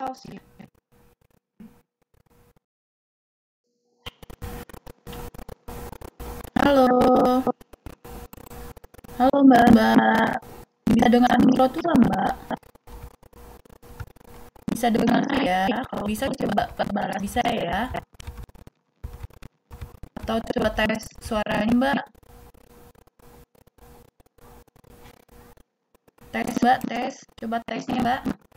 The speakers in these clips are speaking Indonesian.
Halo. Halo Mbak, Mbak. Bisa dengar mikro tuh Mbak. Bisa dengar ya. Kalau bisa coba Mbak bisa ya. Atau coba tes suaranya Mbak. Tes Mbak, tes. Coba tesnya Mbak.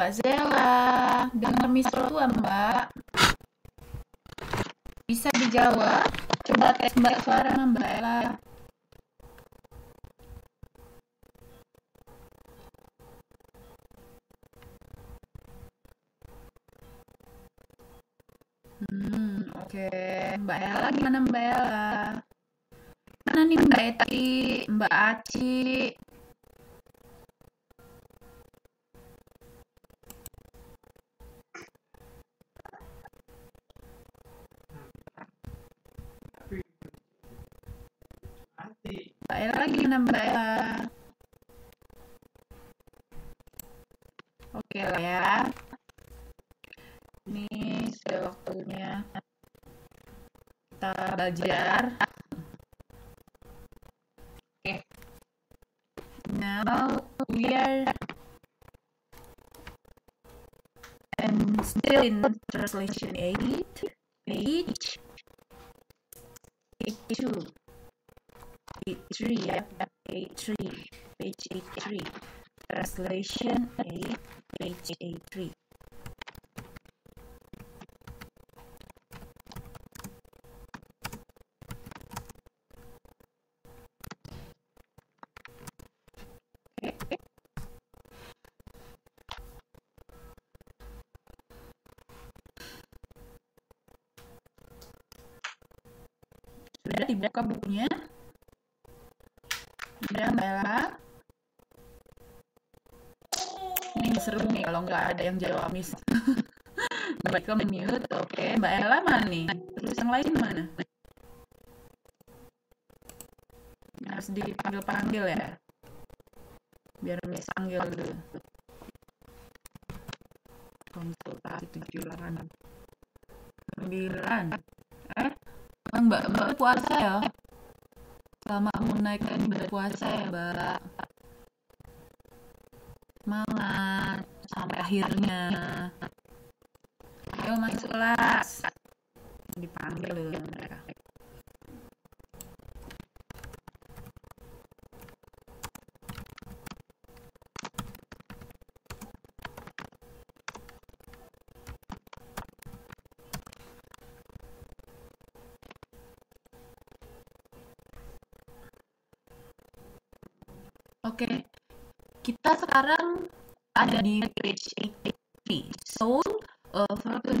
Mbak Zela, dengar Mister Tua Mbak. Bisa dijawab? Coba tes Mbak suara Mbak Ella. Hmm, oke. Mbak Ella gimana Mbak Ella? Mana nih Mbak Eti, Mbak Aci? Belajar. Oke. Now we are and still in translation 8, page 82. 83 ya 83 page 83 translation 8 page 83 ada yang jawab mis. Ika mute, oke. Mbak Ella mana nih? Terus yang lain mana? Harus dipanggil-panggil ya. Biar bisa panggil dulu. Konsultasi tujuh delapan sembilan. Eh, Mbak Mbak puasa ya? Selamat menaikkan berpuasa ya, Mbak. Semangat sampai akhirnya. Ayo masuk kelas. Dipanggil dulu mereka. Oke, kita sekarang ada di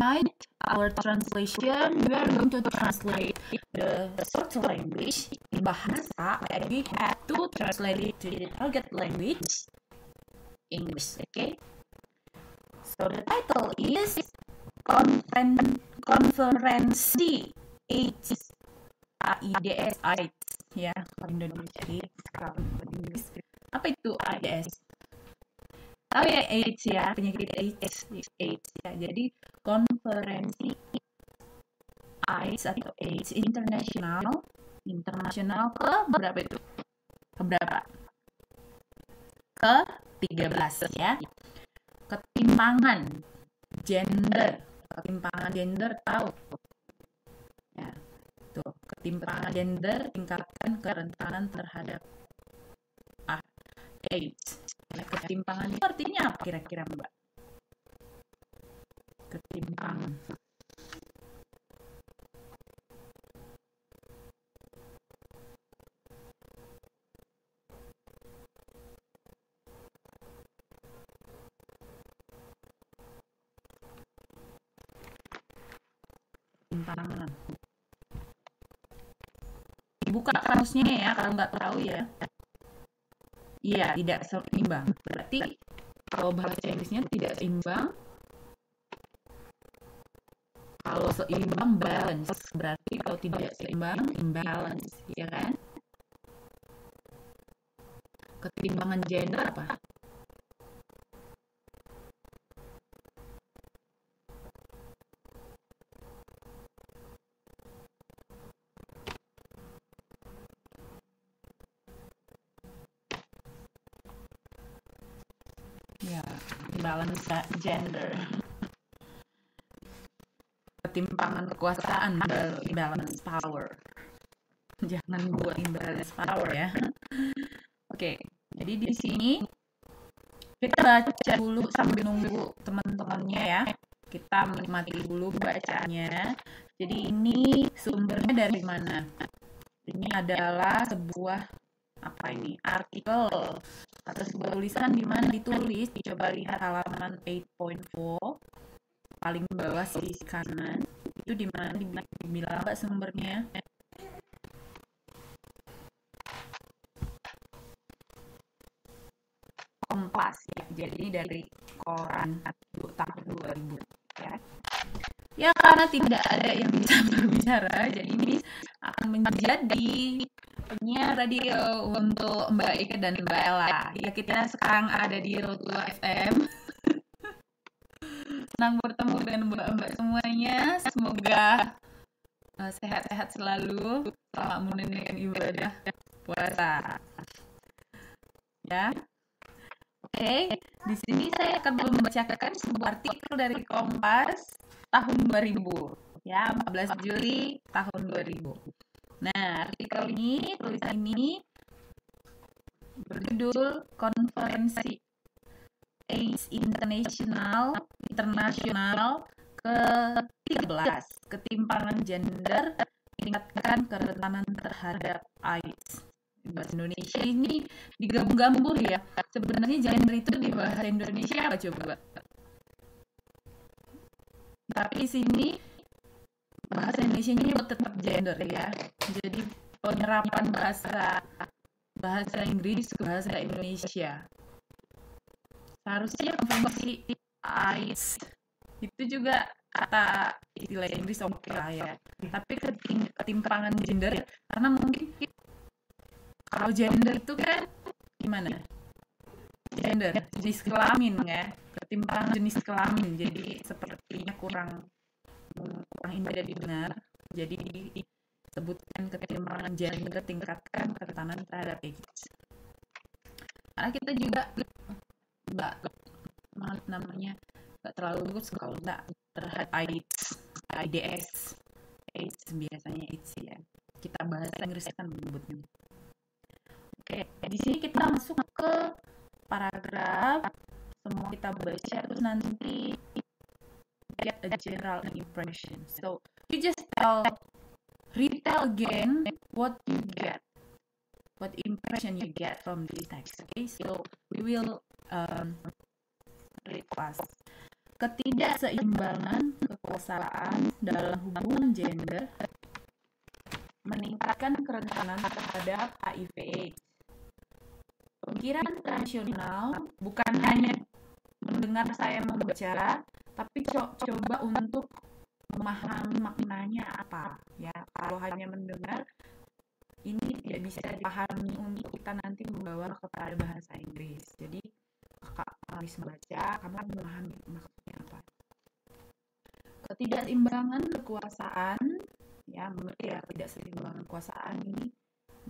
tonight, our translation, we are going to translate the short language bahasa, and we have to translate it to the target language, English, okay? So, the title is Conferen Konferensi AIDS, AIDS, AIDS, ya, kalau Indonesia, kalau Inggris apa itu AIDS? Tahu ya AIDS ya, penyakit AIDS, AIDS ya. Jadi konferensi AIDS atau AIDS internasional, internasional ke berapa itu? Ke berapa? Ke 13 ya. Ketimpangan gender, ketimpangan gender tahu? Ya, tuh ketimpangan gender tingkatkan kerentanan terhadap AIDS. Ya, ketimpangan itu artinya apa kira-kira Mbak? ketimpangan. timpangan dibuka ya kalau nggak tahu ya. Iya tidak seimbang. Berarti kalau bahasa Inggrisnya tidak seimbang kalau seimbang balance. Berarti kalau tidak seimbang imbalance ya kan? Ketimbangan gender apa? Ya balance gender ketimpangan kekuasaan imbalance power. Jangan buat imbalance power ya. Oke jadi di sini kita baca dulu sambil nunggu teman-temannya ya. Kita menikmati dulu bacanya. Jadi ini sumbernya dari mana? Ini adalah sebuah apa ini artikel atau sebuah tulisan di mana ditulis. Coba lihat halaman 8.4 paling bawah sisi kanan itu di mana dibilang mbak sumbernya. Kompas ya jadi dari koran tahun 2000 ya. Ya karena tidak ada yang bisa berbicara jadi ini akan menjadi penyiar radio untuk Mbak Ika dan Mbak Ella. Ya kita sekarang ada di Rotua FM senang bertemu dengan mbak-mbak semuanya. Semoga eh, sehat-sehat uh, selalu selama menunaikan ibadah puasa. Ya. Oke, okay. di sini saya akan membacakan sebuah artikel dari Kompas tahun 2000 ya 14 Juli tahun 2000. Nah, artikel ini tulisan ini berjudul Konferensi AIDS International Internasional ke-13 ketimpangan gender meningkatkan kerentanan terhadap AIDS. Bahasa Indonesia ini digabung-gabung ya. Sebenarnya gender itu di bahasa Indonesia apa coba tapi sini bahasa Indonesia ini tetap gender ya. Jadi penyerapan bahasa bahasa Inggris ke bahasa Indonesia seharusnya konvensi ICE itu juga kata istilah Inggris oke okay lah ya. Tapi ketimpangan gender ya. Karena mungkin kalau gender itu kan gimana? Gender jenis kelamin ya. Ketimpangan jenis kelamin. Jadi sepertinya kurang kurang indah didengar jadi disebutkan ketimpangan gender tingkatkan kerentanan terhadap AIDS karena kita juga nggak namanya nggak terlalu bagus kalau nggak terhadap AIDS AIDS AIDS biasanya AIDS ya. Kita bahas Inggris kan menyebutnya oke di sini kita masuk ke paragraf. Semua kita baca terus nanti get a general impression. So you just tell retell again what you get. What impression you get from this text okay? So we will um, request ketidakseimbangan kekuasaan dalam hubungan gender meningkatkan kerentanan terhadap HIV. Pemikiran tradisional bukan hanya mendengar saya membaca, tapi co coba untuk memahami maknanya apa. Ya, kalau hanya mendengar ini tidak bisa dipahami untuk kita nanti membawa kepada bahasa Inggris. Jadi kakak habis membaca kamu memahami maksudnya apa? Ketidakseimbangan kekuasaan ya mengerti ya tidak seimbangan kekuasaan ini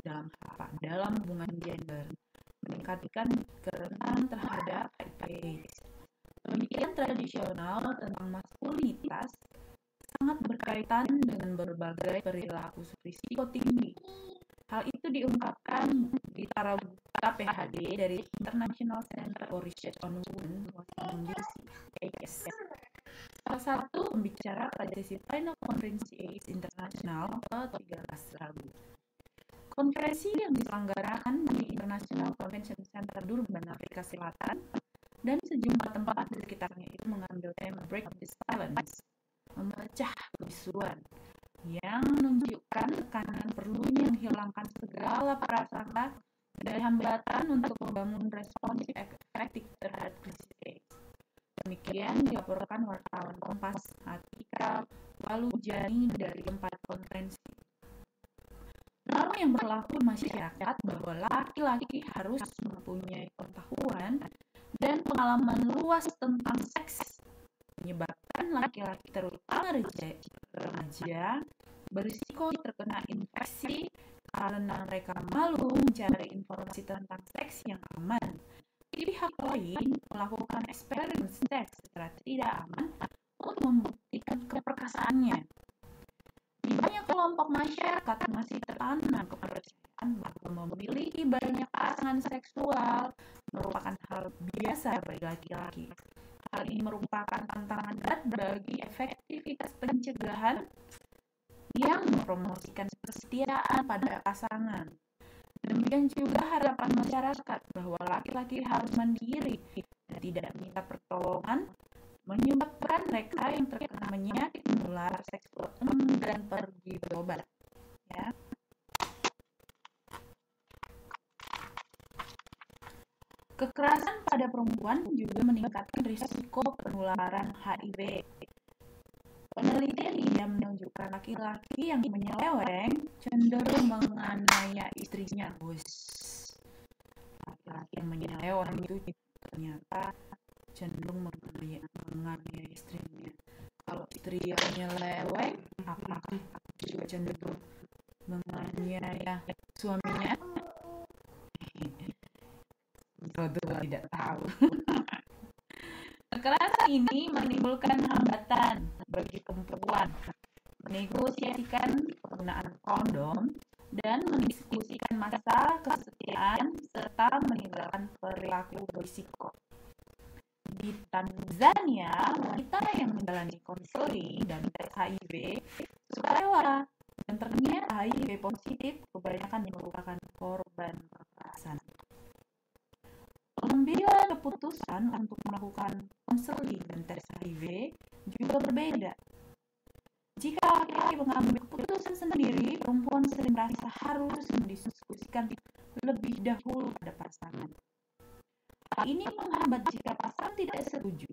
dalam apa? Dalam hubungan gender meningkatkan kerentanan terhadap HIV pemikiran tradisional tentang maskulinitas sangat berkaitan dengan berbagai perilaku risiko tinggi Hal itu diungkapkan di Tarabuta PhD dari International Center for Research on Women, Washington DC. Salah satu pembicara pada sesi final konferensi AIDS Internasional ke-13 Rabu. Konferensi yang diselenggarakan di International Convention Center Durban, Afrika Selatan, dan sejumlah tempat di sekitarnya itu mengambil tema Break the Silence, memecah kebisuan yang menunjukkan tekanan perlunya menghilangkan segala prasangka dan hambatan untuk membangun responsif efektif terhadap krisis. Demikian dilaporkan wartawan Kompas Atika Walu Jani dari empat konferensi. Norma yang berlaku di masyarakat bahwa laki-laki harus mempunyai pengetahuan dan pengalaman luas tentang seks menyebabkan laki-laki terutama remaja berisiko terkena infeksi karena mereka malu mencari informasi tentang seks yang aman. Di pihak lain, melakukan eksperimen seks secara tidak aman untuk membuktikan keperkasaannya. Di banyak kelompok masyarakat masih tertanam kepercayaan bahwa memiliki banyak pasangan seksual merupakan hal biasa bagi laki-laki. Hal ini merupakan tantangan berat bagi efektivitas pencegahan yang mempromosikan kesetiaan pada pasangan. Demikian juga harapan masyarakat bahwa laki-laki harus mandiri dan tidak minta pertolongan menyebabkan mereka yang terkena penyakit menular seksual enggan pergi berobat. Ya. Kekerasan pada perempuan juga meningkatkan risiko penularan HIV. Penelitian ini menunjukkan laki-laki yang menyeleweng cenderung menganiaya istrinya. Bus. Laki-laki yang menyeleweng itu ternyata cenderung menganiaya, menganiaya istrinya. Kalau istri yang menyeleweng, apakah juga cenderung menganiaya suaminya? Betul tidak tahu. Kekerasan ini menimbulkan hambatan bagi perempuan menegosiasikan penggunaan kondom dan mendiskusikan masalah kesetiaan serta meninggalkan perilaku berisiko. Di Tanzania, wanita yang menjalani konseling dan tes HIV sukarela dan ternyata HIV positif kebanyakan merupakan korban kekerasan. Pengambilan keputusan untuk melakukan konseling dan tes HIV juga berbeda. Jika laki-laki mengambil keputusan sendiri, perempuan sering merasa harus mendiskusikan lebih dahulu pada pasangan. Hal ini menghambat jika pasangan tidak setuju.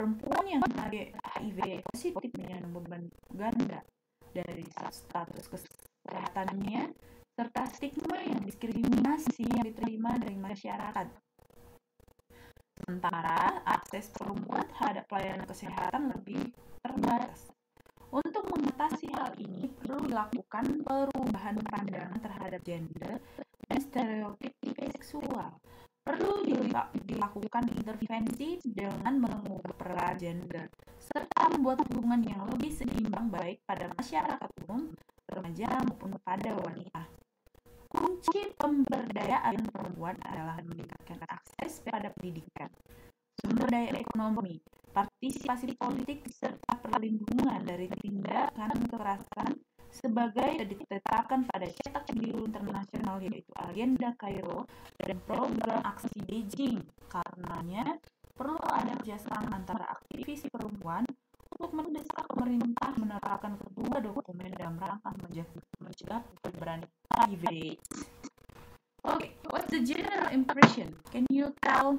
Perempuan yang HIV positif menyandang beban ganda dari status kesehatannya serta stigma yang diskriminasi yang diterima dari masyarakat. Sementara akses perempuan terhadap pelayanan kesehatan lebih terbatas. Untuk mengatasi hal ini, perlu dilakukan perubahan pandangan terhadap gender dan stereotip seksual. Perlu dilakukan intervensi dengan mengubah peran gender, serta membuat hubungan yang lebih seimbang baik pada masyarakat umum, remaja maupun pada wanita. Kunci pemberdayaan perempuan adalah meningkatkan akses pada pendidikan, sumber daya ekonomi, partisipasi politik, serta perlindungan dari tindakan kekerasan sebagai ditetapkan pada cetak biru internasional yaitu Agenda Kairo dan program aksi Beijing. Karenanya, perlu ada kerjasama antara aktivis perempuan untuk mendesak pemerintah menerapkan kedua dokumen dalam rangka mencegah penyebaran HIV. Okay, what's the general impression? Can you tell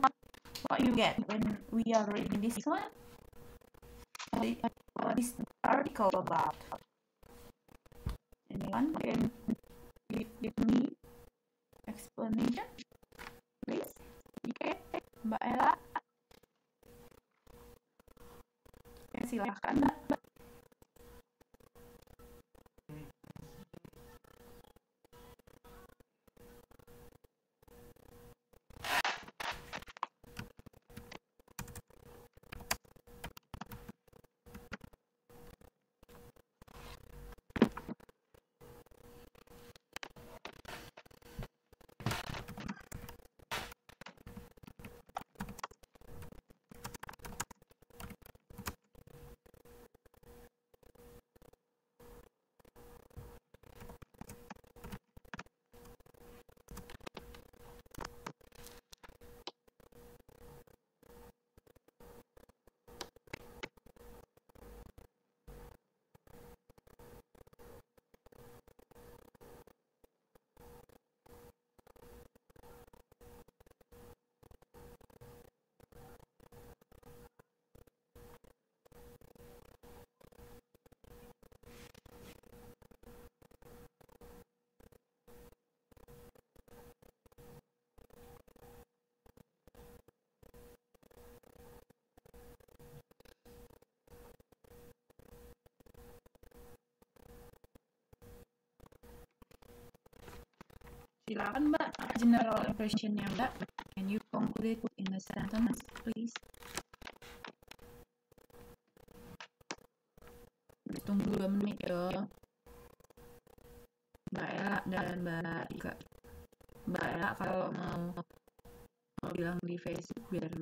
what you get when we are reading this one? What is the article about? Anyone can give me explanation, please? Okay, Mbak Ella. Silakan, Silakan Mbak, general impressionnya Mbak. Can you conclude in a sentence, please? Tunggu dua menit ya. Mbak Ella dan Mbak Ika. Mbak Ella kalau mau mau bilang di Facebook biar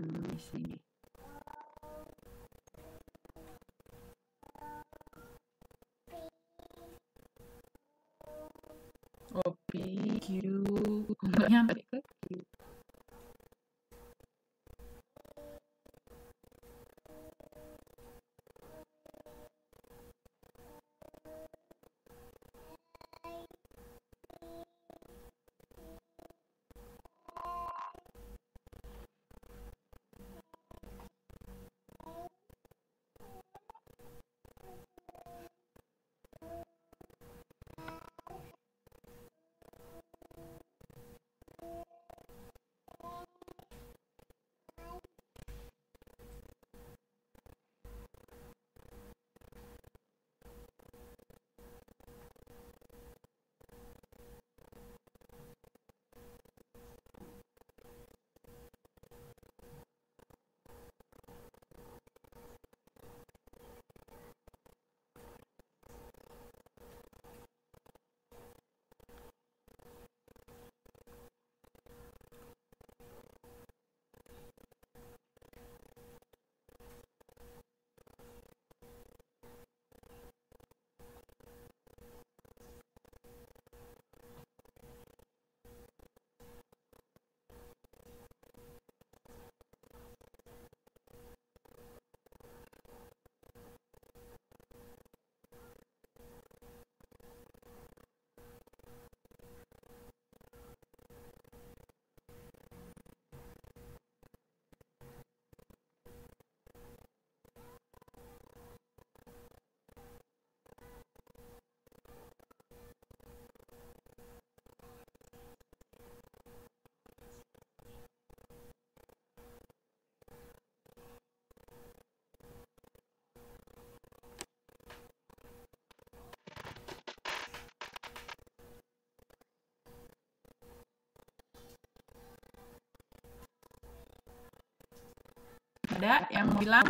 Ada yang bilang?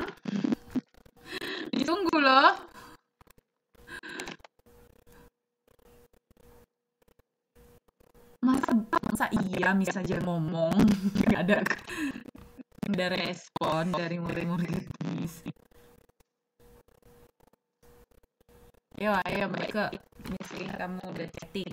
Ditunggu loh. Masa, masa iya bisa aja ngomong? Gak ada, ada respon dari murid-murid ngisi. Ayo, ayo, mereka. Misi, kamu udah chatting.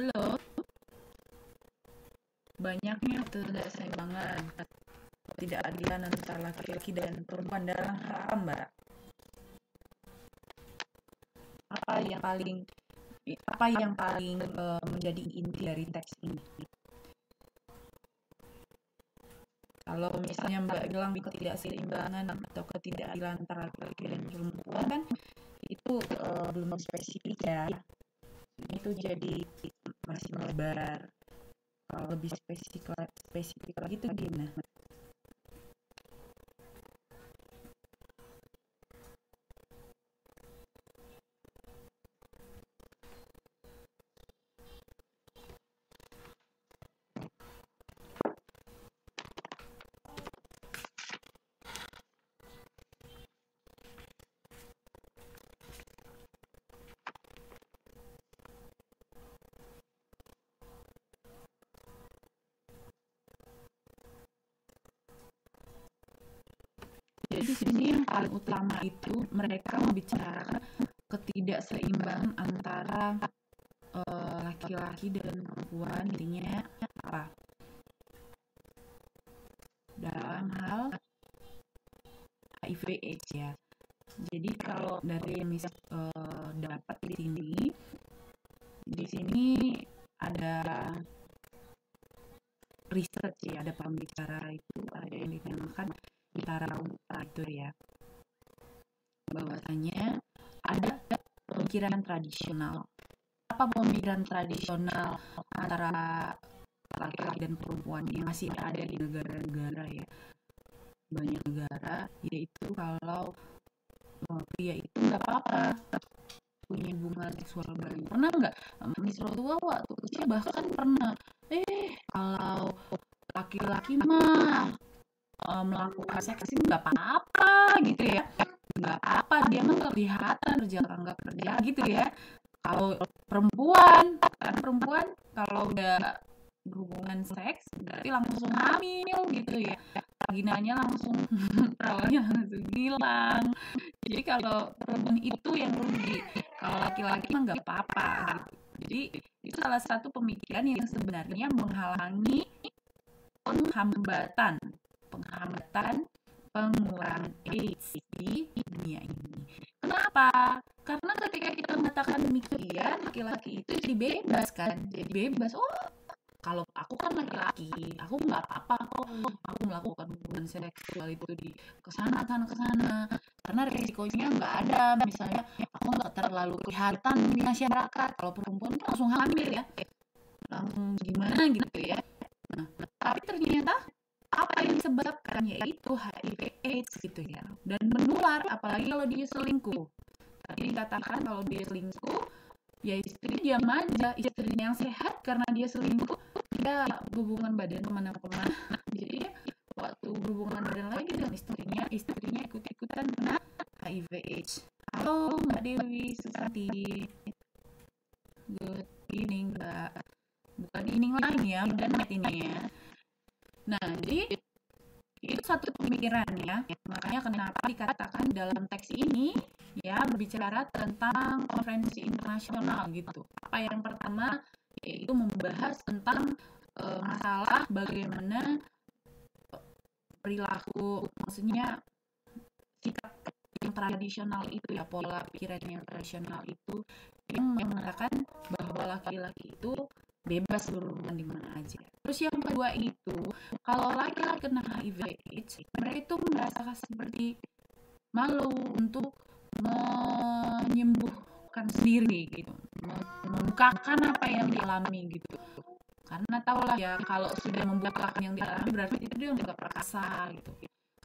Belum. Banyaknya ketidakseimbangan, ketidakadilan antara laki-laki dan perempuan dalam haram, Mbak. Apa yang paling apa yang paling uh, menjadi inti dari teks ini? Kalau misalnya Mbak bilang ketidakseimbangan atau ketidakadilan antara laki-laki dan perempuan kan itu uh, belum spesifik ya itu jadi masih melebar lebih spesifik lagi itu gimana di sini yang paling utama itu mereka membicarakan ketidakseimbangan antara eh, laki-laki uh, dan perempuan intinya apa dalam hal HIV AIDS ya jadi kalau dari yang bisa uh, dapat di sini di sini ada research ya ada pembicara itu ada yang dinamakan Tara itu ya bahwasanya ada pemikiran tradisional? Apa pemikiran tradisional antara laki-laki dan perempuan yang masih ada di negara-negara ya? Banyak negara yaitu kalau pria itu nggak apa-apa punya hubungan seksual banyak pernah nggak? Miss Rotua waktu kecil bahkan pernah eh kalau laki-laki mah uh, melakukan seks nggak apa-apa gitu ya nggak apa dia mah kelihatan kerja nggak kerja gitu ya. Kalau perempuan kan perempuan kalau udah berhubungan seks berarti langsung hamil gitu ya. Vaginanya langsung perawatnya langsung hilang. Jadi kalau perempuan itu yang rugi kalau laki-laki mah nggak apa-apa gitu. Jadi itu salah satu pemikiran yang sebenarnya menghalangi penghambatan. Penghambatan pengurangan AIDS di dunia ini. Kenapa? Karena ketika kita mengatakan demikian, laki-laki itu jadi bebas kan? Jadi bebas. Oh, kalau aku kan laki-laki, aku nggak apa-apa kok. Aku melakukan hubungan seksual itu di ke sana sana ke sana. Karena resikonya nggak ada. Misalnya aku nggak terlalu kelihatan di masyarakat. Kalau perempuan langsung hamil ya, langsung gimana gitu ya. Nah, tapi ternyata apa yang disebabkan yaitu HIV AIDS gitu ya. Dan menular apalagi kalau dia selingkuh. Tadi dikatakan kalau dia selingkuh ya istri dia aja istrinya yang sehat karena dia selingkuh dia hubungan badan ke mana-kemana. Jadi waktu hubungan badan lagi dengan istrinya istrinya ikut-ikutan kena HIV AIDS halo Mbak Dewi Susanti. Good evening Mbak. Bukan evening lagi ya udah night ini ya Nah, jadi itu satu pemikiran ya. Makanya kenapa dikatakan dalam teks ini ya berbicara tentang konferensi internasional gitu. Apa yang pertama yaitu membahas tentang e, masalah bagaimana perilaku maksudnya sikap yang tradisional itu ya pola pikiran yang tradisional itu yang mengatakan bahwa laki-laki itu bebas berhubungan di mana aja. Terus yang kedua itu, kalau laki-laki kena HIV AIDS, mereka itu merasakan seperti malu untuk menyembuhkan sendiri gitu, membukakan apa yang dialami gitu. Karena tahulah ya kalau sudah membukakan yang dialami berarti itu dia nggak perkasa gitu.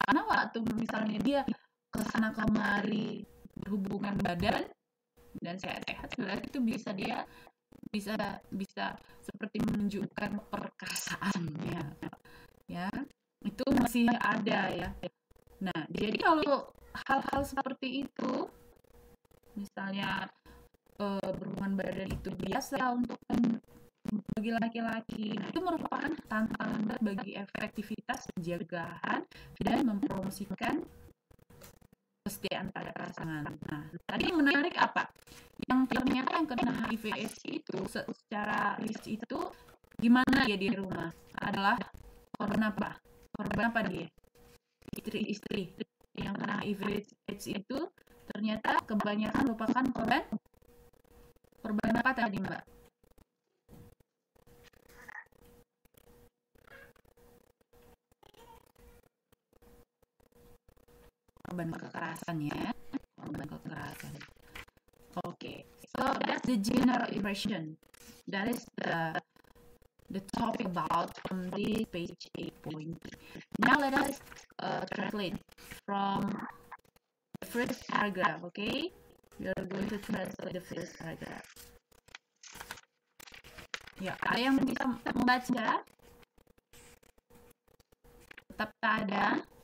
Karena waktu misalnya dia ke sana kemari berhubungan badan dan sehat-sehat berarti itu bisa dia bisa bisa seperti menunjukkan perkasaannya ya. Itu masih ada ya. Nah jadi kalau hal-hal seperti itu misalnya e, berhubungan badan itu biasa untuk bagi laki-laki nah itu merupakan tantangan bagi efektivitas penjagaan dan mempromosikan kesetiaan pada pasangan. Nah, tadi yang menarik apa? Yang ternyata yang kena HIV itu secara list itu gimana ya di rumah? Adalah korban apa? Korban apa dia? Istri-istri yang kena HIV itu ternyata kebanyakan merupakan korban korban apa tadi Mbak? Korban kekerasan ya. Korban kekerasan. Oke okay. so that's the general impression. That is the the topic about from this page 8.3 now let us uh, translate from the first paragraph okay? We are going to translate the first paragraph. Ya ada yang bisa membaca? Tetap tak ada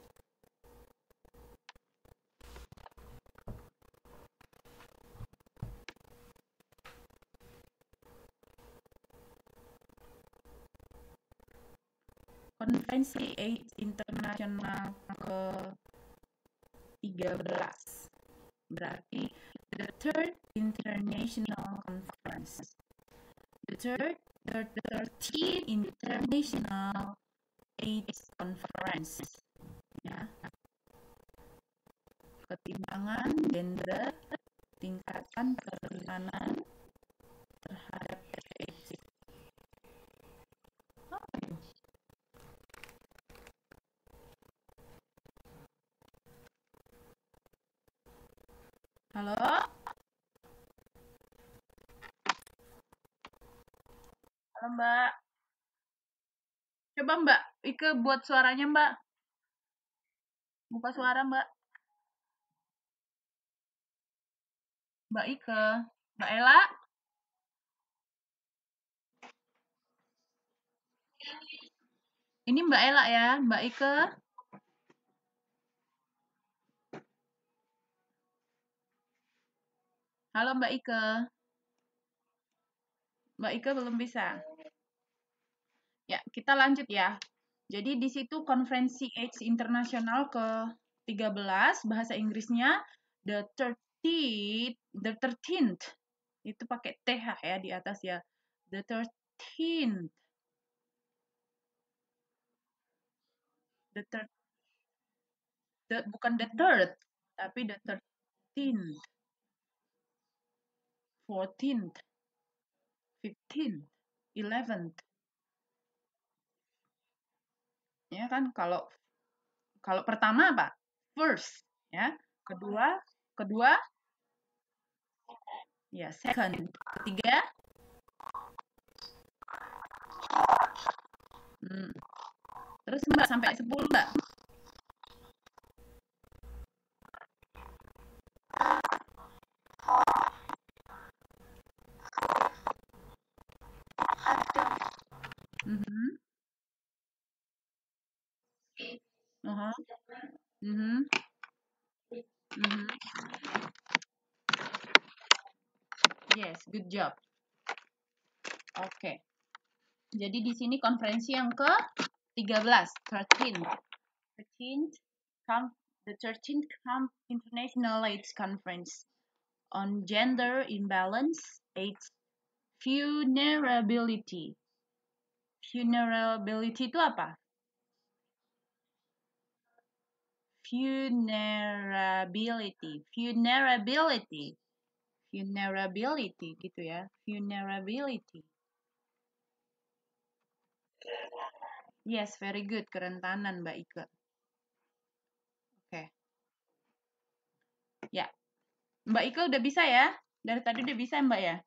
konferensi AIDS internasional ke 13. Berarti the third international conference. The third, the 13 international AIDS conference. Ya. Ketimbangan gender tingkatkan kerentanan terhadap AIDS. Apa itu? Halo? Halo Mbak. Coba Mbak, Ike buat suaranya Mbak. Buka suara Mbak. Mbak Ike. Mbak Ella? Ini Mbak Ella ya, Mbak Ike. Halo Mbak Ike. Mbak Ike belum bisa. Ya, kita lanjut ya. Jadi di situ konferensi AIDS internasional ke-13 bahasa Inggrisnya the 13th the 13th itu pakai th ya di atas ya. The 13th the third the, bukan the third tapi the 13th 14th 15th 11th ya kan? Kalau kalau pertama apa? First ya. Kedua kedua. Ya second. Ketiga. Hmm. terus mbak sampai 10 mbak Mhm. Uh-huh. Mhm. Mhm. Yes, good job. Oke. Jadi di sini konferensi yang ke 13, 13. 13th com- the 13th com- International AIDS Conference on Gender Imbalance, AIDS, Vulnerability. Vulnerability itu apa? Vulnerability. Vulnerability. Vulnerability gitu ya. Vulnerability. Yes, very good. Kerentanan, Mbak Ike. Oke. Ya. Mbak Ike udah bisa ya? Dari tadi udah bisa Mbak ya?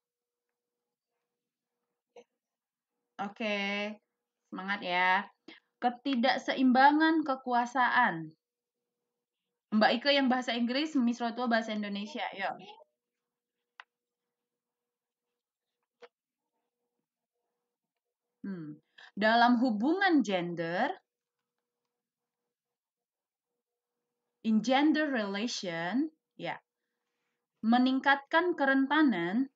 Oke. Semangat ya. Ketidakseimbangan kekuasaan. Mbak Ike yang bahasa Inggris, Miss Rotua bahasa Indonesia. Yuk. Hmm. Dalam hubungan gender, in gender relation, ya, meningkatkan kerentanan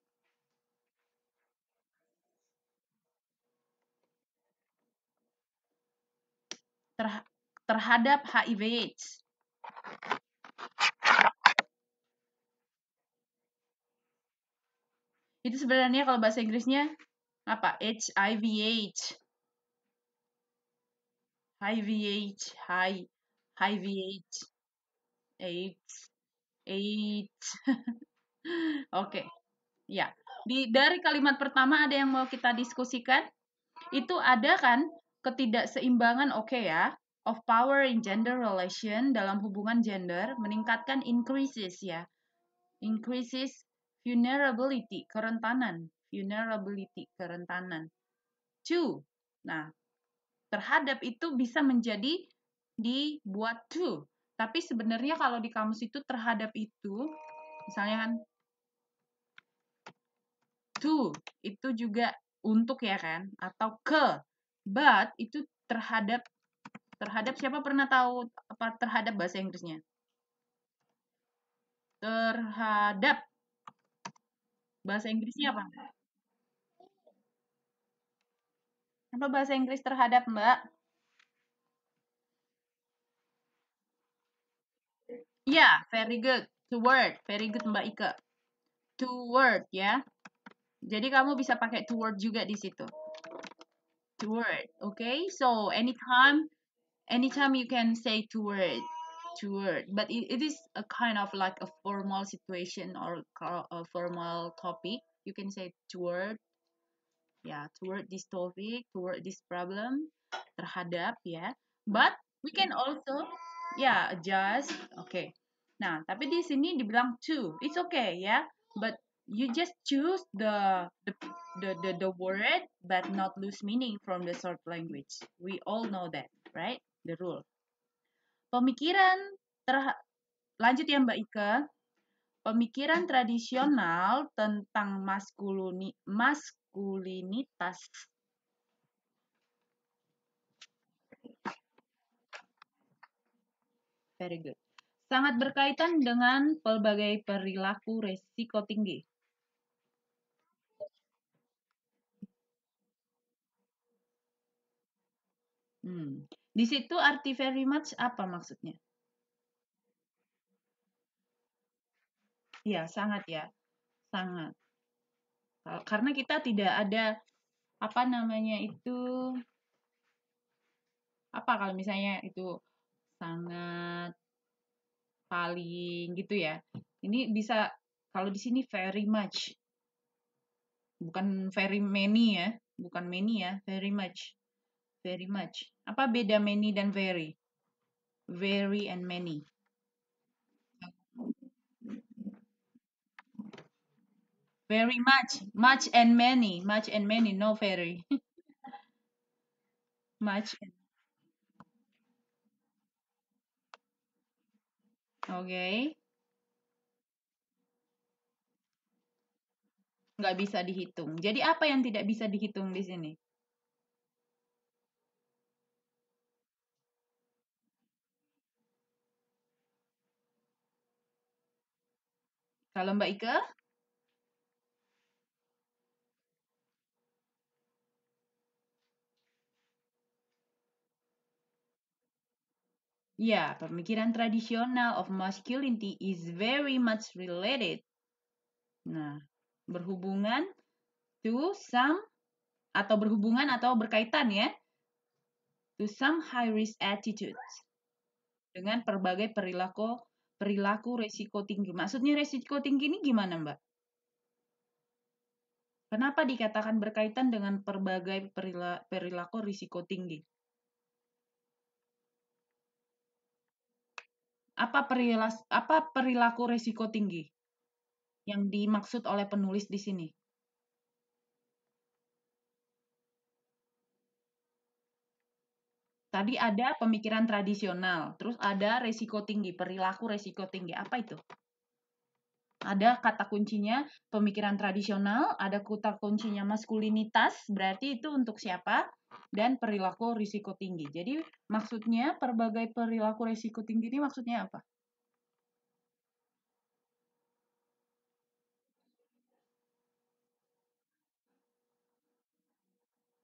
terha- terhadap HIV/AIDS. Itu sebenarnya kalau bahasa Inggrisnya apa? HIV/AIDS. HIV/AIDS, hi, HIV/AIDS, AIDS, AIDS. Oke, ya. Di dari kalimat pertama ada yang mau kita diskusikan? Itu ada kan ketidakseimbangan, oke ya, of power in gender relation dalam hubungan gender meningkatkan increases ya, increases vulnerability kerentanan, vulnerability kerentanan. Two, nah terhadap itu bisa menjadi dibuat to. Tapi sebenarnya kalau di kamus itu terhadap itu, misalnya kan to itu juga untuk ya kan atau ke. But itu terhadap terhadap siapa pernah tahu apa terhadap bahasa Inggrisnya? Terhadap bahasa Inggrisnya apa? Apa bahasa Inggris terhadap, Mbak? Yeah, very good. Toward. Very good Mbak Ika. Toward ya. Jadi kamu bisa pakai toward juga di situ. Toward. Okay? So anytime anytime you can say toward toward but it, it is a kind of like a formal situation or a formal topic you can say toward ya toward this topic toward this problem terhadap ya but we can also ya adjust okay. nah tapi di sini dibilang to it's okay but you just choose the the the the, the word but not lose meaning from the short language. We all know that right? The rule. Pemikiran ter lanjut ya Mbak Ika pemikiran tradisional tentang maskulini maskulinitas. Very good. Sangat berkaitan dengan pelbagai perilaku resiko tinggi. Hmm. Di situ arti very much apa maksudnya? Ya, sangat ya. Sangat. Karena kita tidak ada apa namanya itu apa kalau misalnya itu sangat paling gitu ya. Ini bisa kalau di sini very much. Bukan very many ya, bukan many ya, very much. Very much. Apa beda many dan very? Very and many. Very much, much and many, much and many, no very. much. Okay. Nggak bisa dihitung. Jadi apa yang tidak bisa dihitung di sini? Kalau Mbak Ika? Ya, pemikiran tradisional of masculinity is very much related. Nah, berhubungan to some atau berhubungan atau berkaitan ya to some high risk attitudes dengan berbagai perilaku perilaku resiko tinggi. Maksudnya resiko tinggi ini gimana, Mbak? Kenapa dikatakan berkaitan dengan berbagai perilaku risiko tinggi? Apa perilaku, apa perilaku resiko tinggi yang dimaksud oleh penulis di sini? Tadi ada pemikiran tradisional, terus ada resiko tinggi, perilaku resiko tinggi. Apa itu? Ada kata kuncinya pemikiran tradisional, ada kata kuncinya maskulinitas, berarti itu untuk siapa? dan perilaku risiko tinggi. Jadi maksudnya berbagai perilaku risiko tinggi ini maksudnya apa?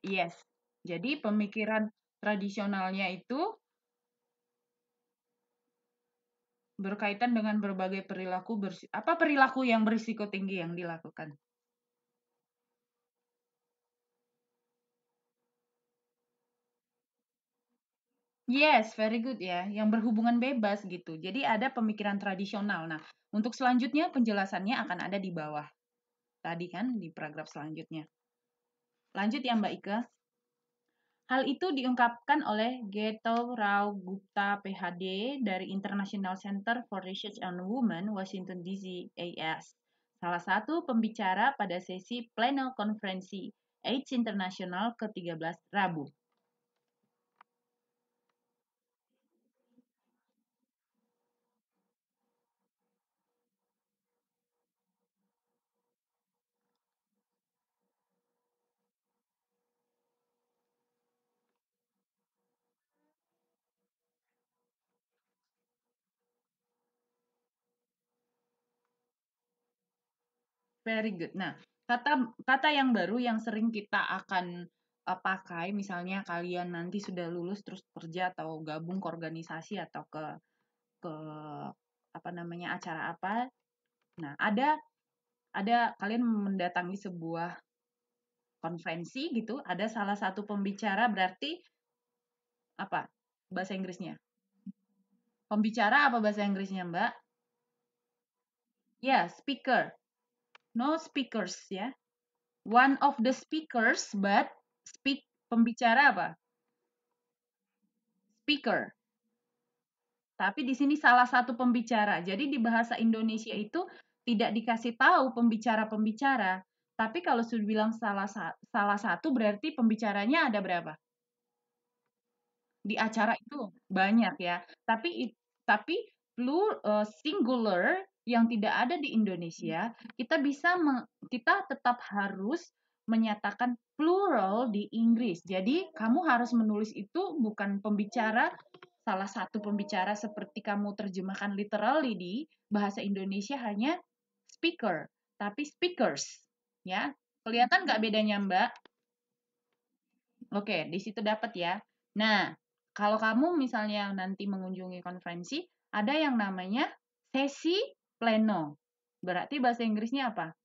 Yes. Jadi pemikiran tradisionalnya itu berkaitan dengan berbagai perilaku. Apa perilaku yang berisiko tinggi yang dilakukan? Yes, very good ya, yang berhubungan bebas gitu. Jadi ada pemikiran tradisional. Nah, untuk selanjutnya penjelasannya akan ada di bawah. Tadi kan di paragraf selanjutnya. Lanjut ya Mbak Ika. Hal itu diungkapkan oleh Geto Rao Gupta PhD dari International Center for Research on Women, Washington DC, AS. Salah satu pembicara pada sesi pleno konferensi AIDS International ke-13 Rabu. Very good. Nah, kata kata yang baru yang sering kita akan uh, pakai misalnya kalian nanti sudah lulus terus kerja atau gabung ke organisasi atau ke ke apa namanya acara apa. Nah, ada ada kalian mendatangi sebuah konferensi gitu, ada salah satu pembicara berarti apa bahasa Inggrisnya? Pembicara apa bahasa Inggrisnya, Mbak? Ya, yeah, speaker. No speakers ya. One of the speakers, but speak pembicara apa? Speaker. Tapi di sini salah satu pembicara. Jadi di bahasa Indonesia itu tidak dikasih tahu pembicara-pembicara. Tapi kalau sudah bilang salah salah satu berarti pembicaranya ada berapa? Di acara itu banyak ya. Tapi tapi plur uh, singular yang tidak ada di Indonesia, kita bisa kita tetap harus menyatakan plural di Inggris. Jadi kamu harus menulis itu bukan pembicara salah satu pembicara seperti kamu terjemahkan literally di bahasa Indonesia hanya speaker, tapi speakers, ya. Kelihatan nggak bedanya, Mbak? Oke, di situ dapat ya. Nah, kalau kamu misalnya nanti mengunjungi konferensi, ada yang namanya sesi pleno. Berarti bahasa Inggrisnya apa?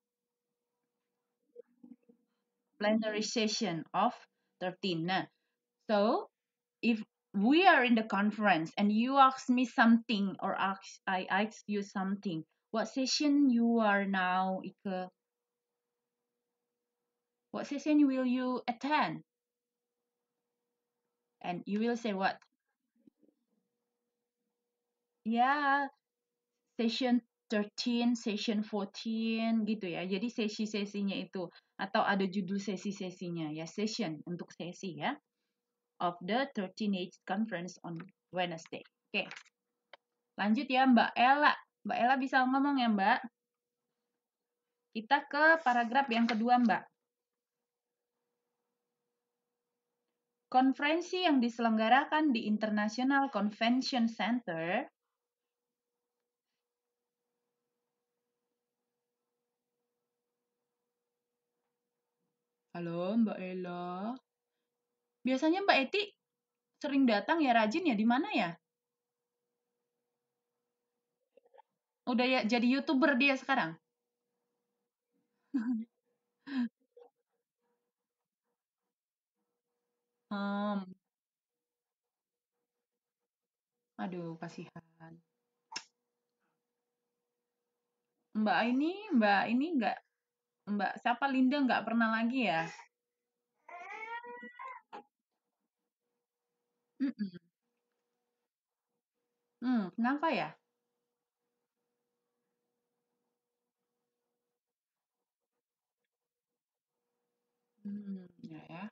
Plenary session of 13. Nah, so if we are in the conference and you ask me something or ask, I ask you something, what session you are now, Ike? What session will you attend? And you will say what? Yeah, session 13, session 14 gitu ya. Jadi sesi-sesinya itu atau ada judul sesi-sesinya ya, session untuk sesi ya of the 13th conference on Wednesday. Oke. Lanjut ya Mbak Ella. Mbak Ella bisa ngomong ya, Mbak? Kita ke paragraf yang kedua, Mbak. Konferensi yang diselenggarakan di International Convention Center Halo Mbak Ella. Biasanya Mbak Eti sering datang ya rajin ya di mana ya? Udah ya jadi YouTuber dia sekarang? Hmm. Aduh, kasihan. Mbak ini, Mbak ini nggak Mbak siapa Linda nggak pernah lagi ya? Mm-mm. Hmm, kenapa ya? Hmm, ya ya.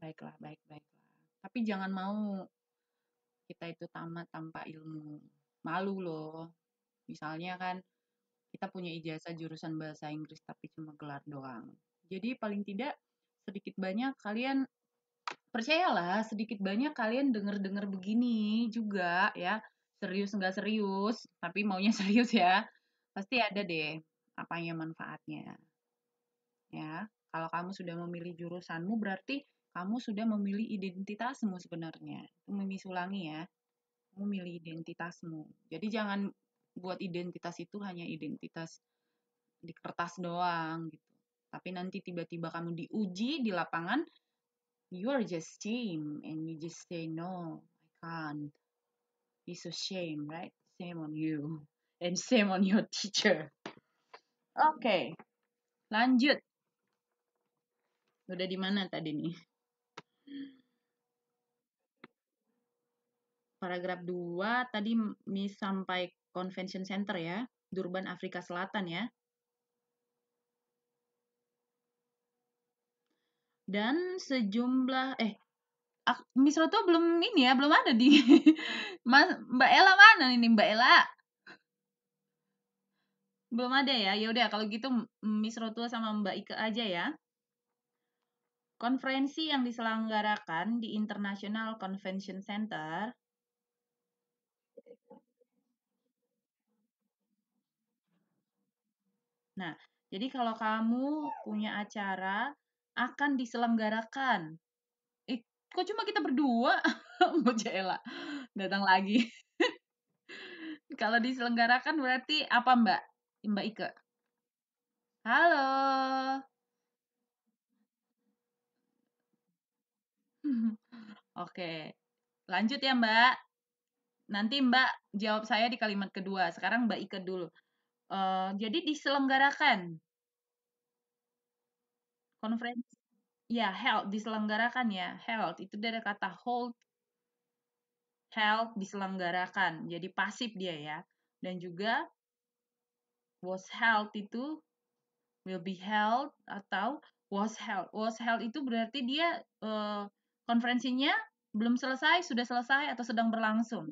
Baiklah, baik, baiklah. Tapi jangan mau kita itu tamat tanpa ilmu. Malu loh. Misalnya kan kita punya ijazah jurusan bahasa Inggris tapi cuma gelar doang. Jadi paling tidak sedikit banyak kalian percayalah sedikit banyak kalian denger-denger begini juga ya. Serius nggak serius tapi maunya serius ya. Pasti ada deh apanya manfaatnya ya. Kalau kamu sudah memilih jurusanmu berarti kamu sudah memilih identitasmu sebenarnya. Itu memisulangi ya. Memilih identitasmu. Jadi jangan buat identitas itu hanya identitas di kertas doang gitu. Tapi nanti tiba-tiba kamu diuji di lapangan, you are just shame and you just say no, I can't. It's a shame, right? Shame on you and shame on your teacher. Oke, okay. lanjut. Udah di mana tadi nih? Paragraf 2 tadi Miss sampai Convention Center ya, Durban, Afrika Selatan ya. Dan sejumlah eh Miss Roto belum ini ya, belum ada di Mas Mbak Ella mana ini Mbak Ella? Belum ada ya. Ya udah kalau gitu Miss Roto sama Mbak Ike aja ya. Konferensi yang diselenggarakan di International Convention Center Nah, jadi kalau kamu punya acara akan diselenggarakan. Eh, kok cuma kita berdua? Mbak Jela datang lagi. Kalau diselenggarakan berarti apa Mbak? Mbak Ike? Halo. Oke. Lanjut ya Mbak. Nanti Mbak jawab saya di kalimat kedua. Sekarang Mbak Ike dulu. Uh, jadi diselenggarakan. Konferensi. Ya, held. Diselenggarakan ya. Held. Itu dari kata hold. Held. Diselenggarakan. Jadi pasif dia ya. Dan juga was held itu will be held atau was held. Was held itu berarti dia uh, konferensinya belum selesai, sudah selesai atau sedang berlangsung.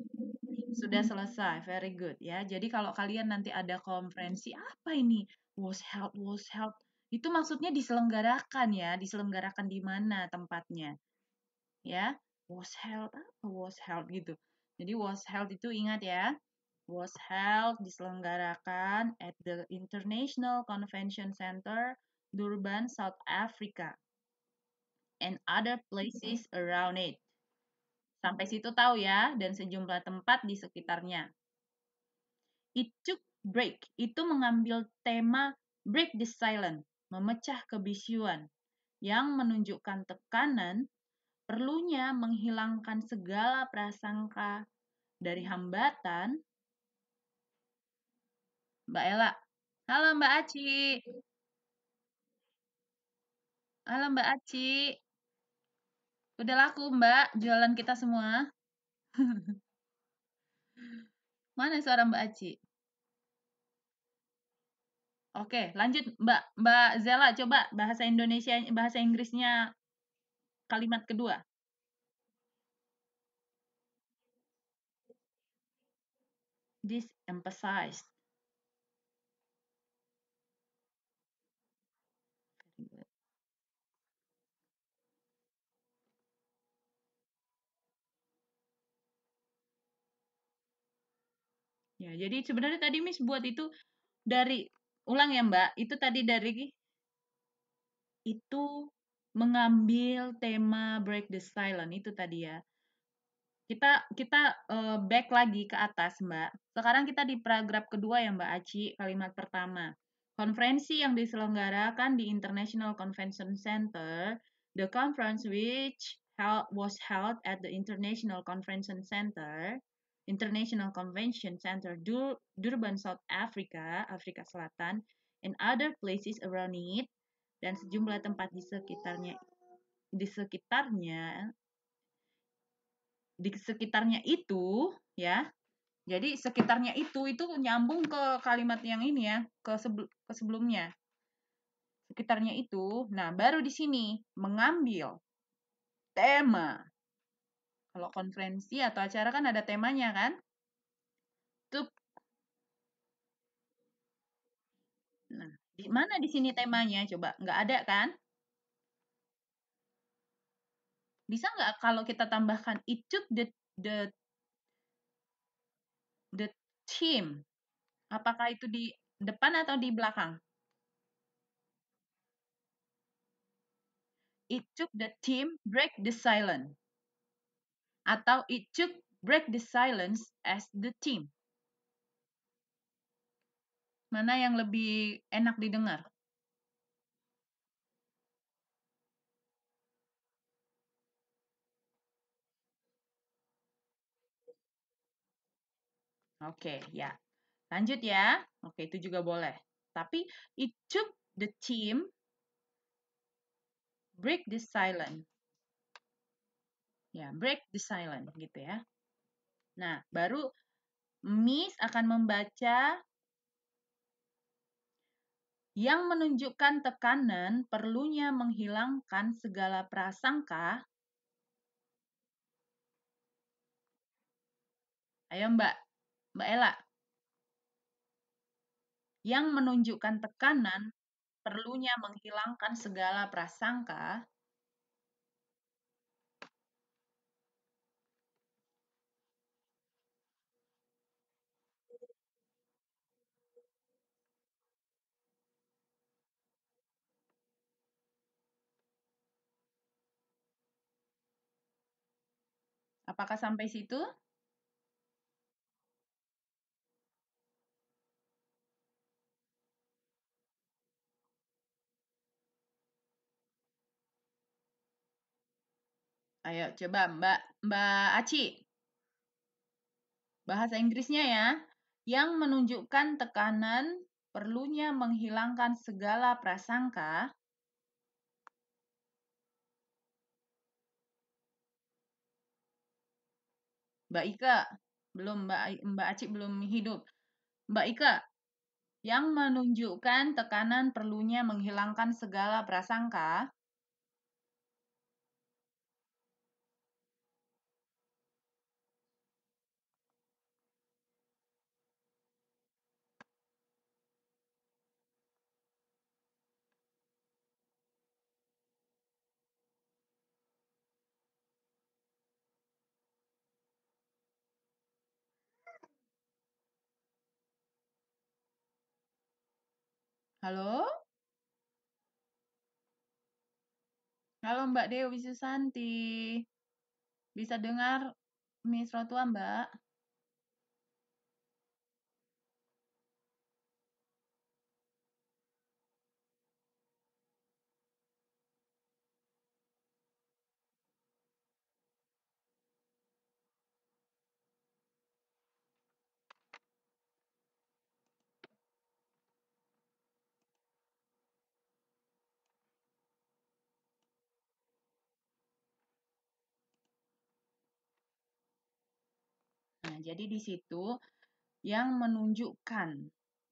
Sudah selesai, very good ya. Jadi kalau kalian nanti ada konferensi apa ini? Was held, was held. Itu maksudnya diselenggarakan ya, diselenggarakan di mana tempatnya. Ya, was held apa was held gitu. Jadi was held itu ingat ya, was held diselenggarakan at the International Convention Center, Durban, South Africa and other places around it. Sampai situ tahu ya, dan sejumlah tempat di sekitarnya. It took break, itu mengambil tema break the silence, memecah kebisuan, yang menunjukkan tekanan perlunya menghilangkan segala prasangka dari hambatan. Mbak Ella. Halo Mbak Aci. Halo Mbak Aci. Udah laku, Mbak, jualan kita semua. Mana suara Mbak Aci? Oke, lanjut Mbak Mbak Zela coba bahasa Indonesia bahasa Inggrisnya kalimat kedua. This emphasized Ya, jadi sebenarnya tadi Miss buat itu dari ulang ya Mbak, itu tadi dari itu mengambil tema break the silence itu tadi ya. Kita kita uh, back lagi ke atas Mbak. Sekarang kita di paragraf kedua ya Mbak Aci, kalimat pertama. Konferensi yang diselenggarakan di International Convention Center, the conference which was held at the International Convention Center International Convention Center Dur Durban, South Africa, Afrika Selatan, and other places around it, dan sejumlah tempat di sekitarnya, di sekitarnya, di sekitarnya itu, ya. Jadi sekitarnya itu itu nyambung ke kalimat yang ini ya, ke, sebel, ke sebelumnya. Sekitarnya itu, nah baru di sini mengambil tema kalau konferensi atau acara kan ada temanya kan? Tuh. Nah, di mana di sini temanya? Coba, nggak ada kan? Bisa nggak kalau kita tambahkan it took the the the team? Apakah itu di depan atau di belakang? It took the team break the silence atau it took break the silence as the team? Mana yang lebih enak didengar? Oke, ya. Lanjut ya. Oke, itu juga boleh. Tapi it took the team break the silence Ya, break the silence gitu ya. Nah, baru Miss akan membaca yang menunjukkan tekanan perlunya menghilangkan segala prasangka. Ayo Mbak, Mbak Ella. Yang menunjukkan tekanan perlunya menghilangkan segala prasangka. Apakah sampai situ? Ayo coba Mbak Mbak Aci. Bahasa Inggrisnya ya, yang menunjukkan tekanan perlunya menghilangkan segala prasangka Mbak Ika, belum Mbak Mbak Aci belum hidup. Mbak Ika, yang menunjukkan tekanan perlunya menghilangkan segala prasangka Halo? Halo Mbak Dewi Susanti. Bisa dengar Miss Rotua, Mbak? Jadi di situ yang menunjukkan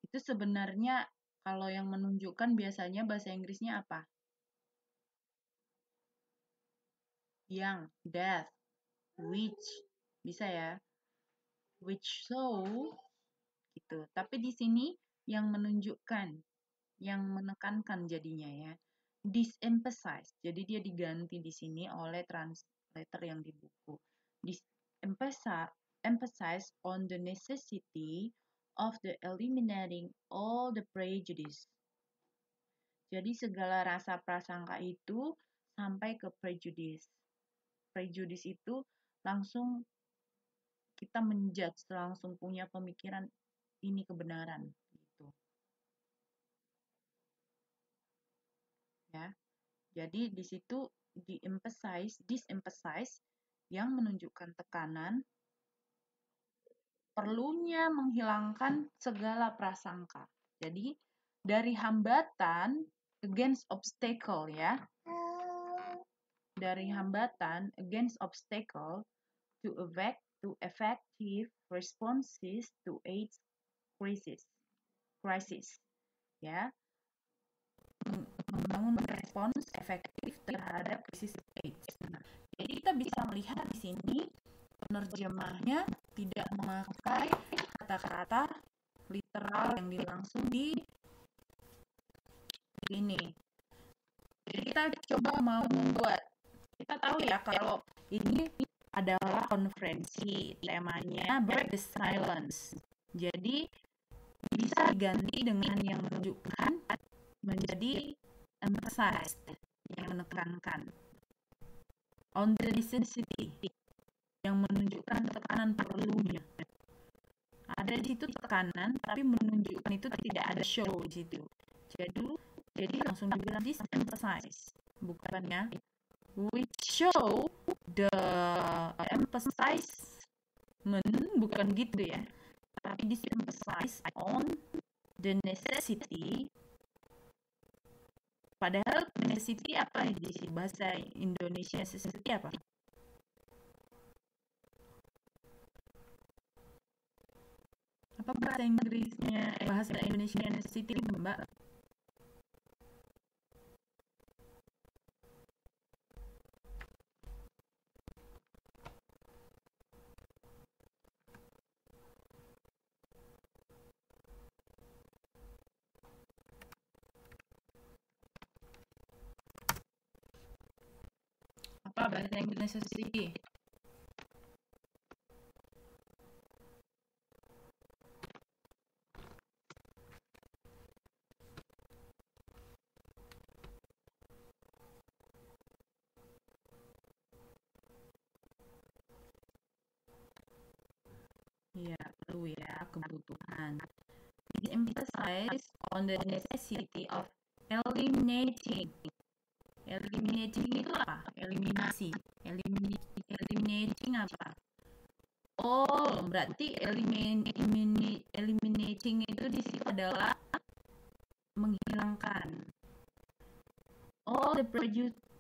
itu sebenarnya kalau yang menunjukkan biasanya bahasa Inggrisnya apa? Yang, death, which, bisa ya? Which so, gitu. Tapi di sini yang menunjukkan, yang menekankan jadinya ya. Disemphasize. Jadi dia diganti di sini oleh translator yang di buku. Disemphasize emphasize on the necessity of the eliminating all the prejudice. Jadi segala rasa prasangka itu sampai ke prejudice. Prejudice itu langsung kita menjudge, langsung punya pemikiran ini kebenaran gitu. Ya. Jadi di situ di emphasize, disemphasize yang menunjukkan tekanan perlunya menghilangkan segala prasangka. Jadi dari hambatan against obstacle ya. Dari hambatan against obstacle to effect to effective responses to AIDS crisis. Crisis. Ya. Membangun respons efektif terhadap krisis AIDS. Nah, jadi kita bisa melihat di sini penerjemahnya tidak memakai kata-kata literal yang langsung di ini. Jadi kita coba mau membuat kita tahu ya kalau ini adalah konferensi temanya break the silence. Jadi bisa diganti dengan yang menunjukkan menjadi emphasized yang menekankan on the necessity yang menunjukkan tekanan perlunya. Ada di situ tekanan, tapi menunjukkan itu tidak ada show di situ. Jadi, jadi langsung dibilang disemphasize, bukannya which show the emphasize bukan gitu ya, tapi disemphasize on the necessity Padahal necessity apa di bahasa Indonesia necessity apa? Apa bahasa Inggrisnya eh, bahasa Indonesia necessity mbak. Apa bahasa Inggris necessity Iya, perlu ya, kebutuhan. It emphasize on the necessity of eliminating. Eliminating itu apa? Eliminasi. Elimin eliminating apa? Oh berarti elimin, elimin, eliminating itu di situ adalah menghilangkan. All the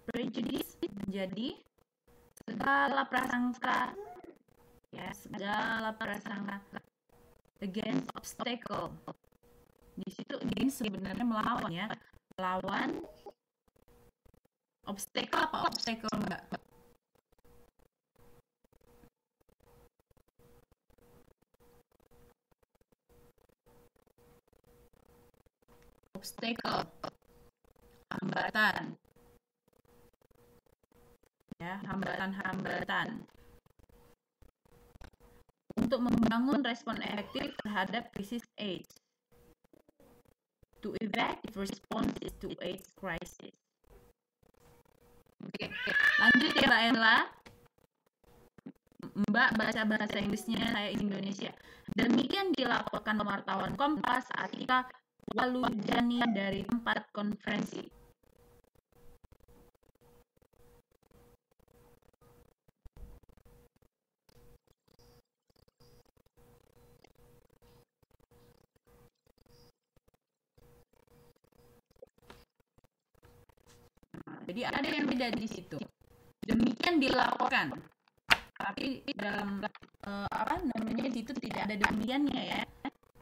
prejudice menjadi segala prasangka. Ya segala prasangka against obstacle. Di situ ini sebenarnya melawan ya. Melawan obstacle apa obstacle mbak? Obstacle. Hambatan. Ya hambatan-hambatan untuk membangun respon efektif terhadap krisis AIDS to effective responses to AIDS crisis. Oke, lanjut ya Mbak Ella. Mbak baca bahasa Inggrisnya, saya Indonesia. Demikian dilaporkan wartawan Kompas Atika Walujani dari tempat konferensi. Jadi ada yang beda di situ. Demikian dilaporkan. Tapi dalam uh, apa namanya di situ tidak ada demikiannya ya.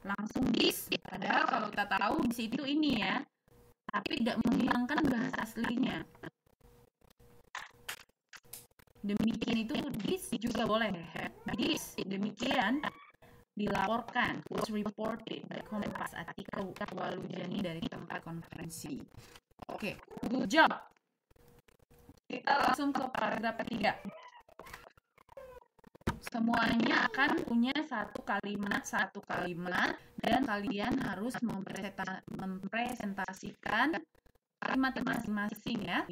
Langsung bis. Padahal kalau kita tahu di situ ini ya. Tapi tidak menghilangkan bahasa aslinya. Demikian itu dis juga boleh. Dis demikian dilaporkan was reported by Kompas Atika Walujani dari tempat konferensi. Oke, okay, good job kita langsung ke paragraf ketiga. Semuanya akan punya satu kalimat, satu kalimat, dan kalian harus mempresentasikan kalimat masing-masing ya.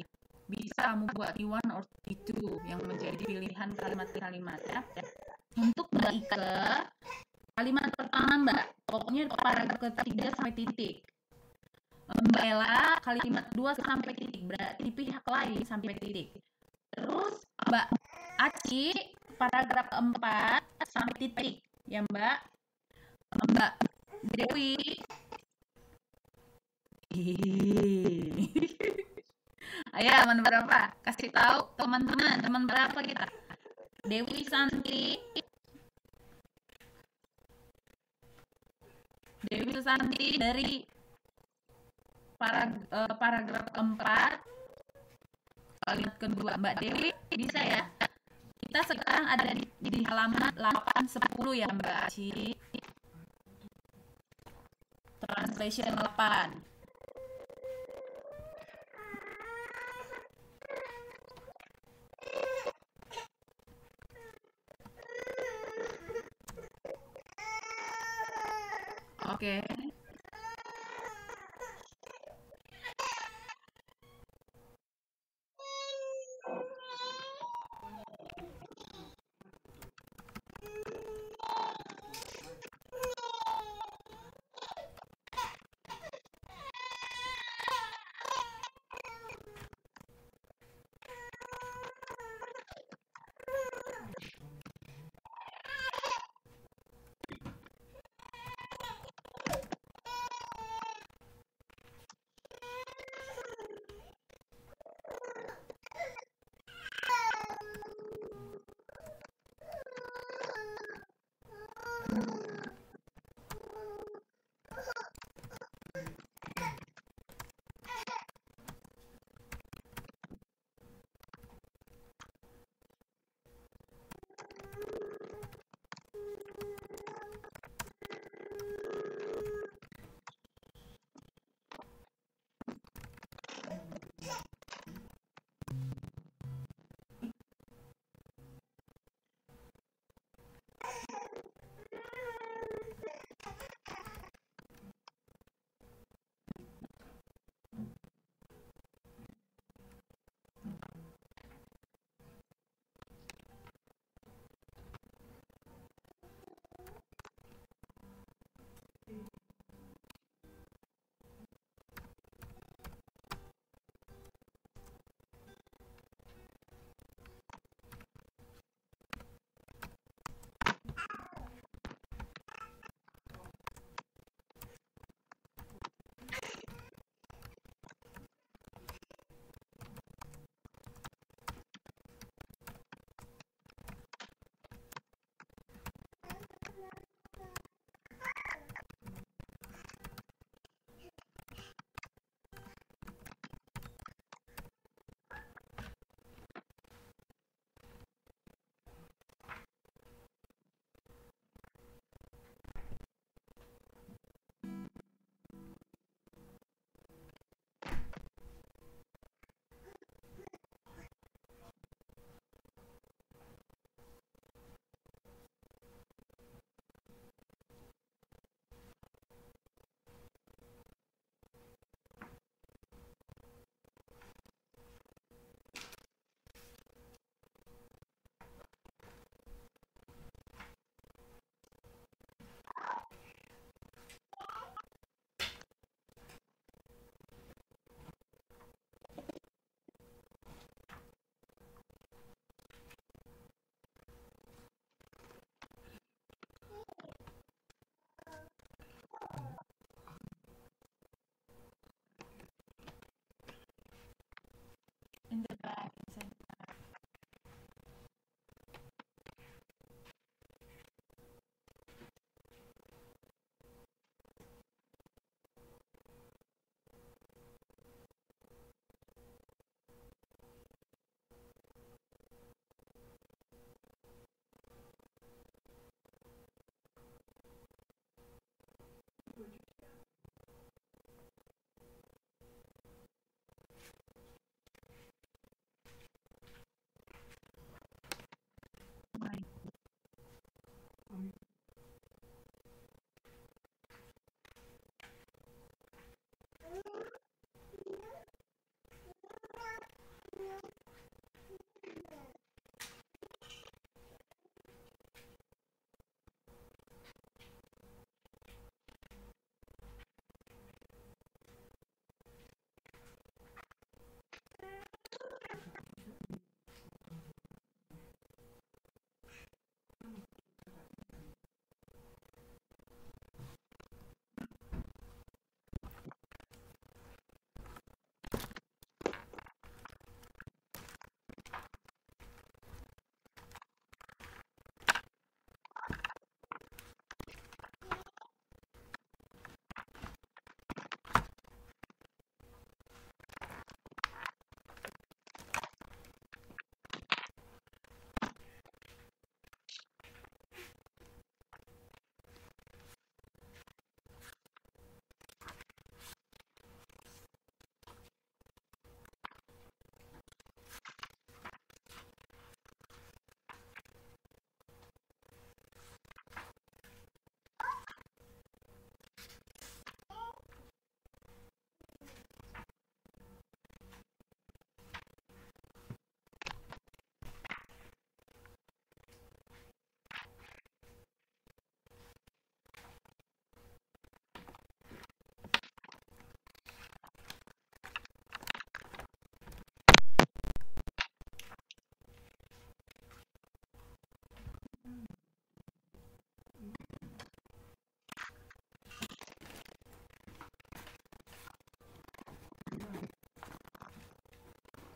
Bisa kamu buat di one or two yang menjadi pilihan kalimat-kalimat ya. Untuk Mbak Ike, kalimat pertama Mbak, pokoknya paragraf ketiga sampai titik membela kalimat dua sampai titik berarti pihak lain sampai titik terus Mbak Aci paragraf keempat sampai titik ya Mbak Mbak Dewi Ayo teman berapa? Kasih tahu teman-teman, teman berapa kita? Dewi Santi. Dewi Santi dari parag uh, paragraf keempat kalimat kedua Mbak Dewi bisa ya kita sekarang ada di, di halaman 810 ya Mbak Aci translation 8 Oke. Okay.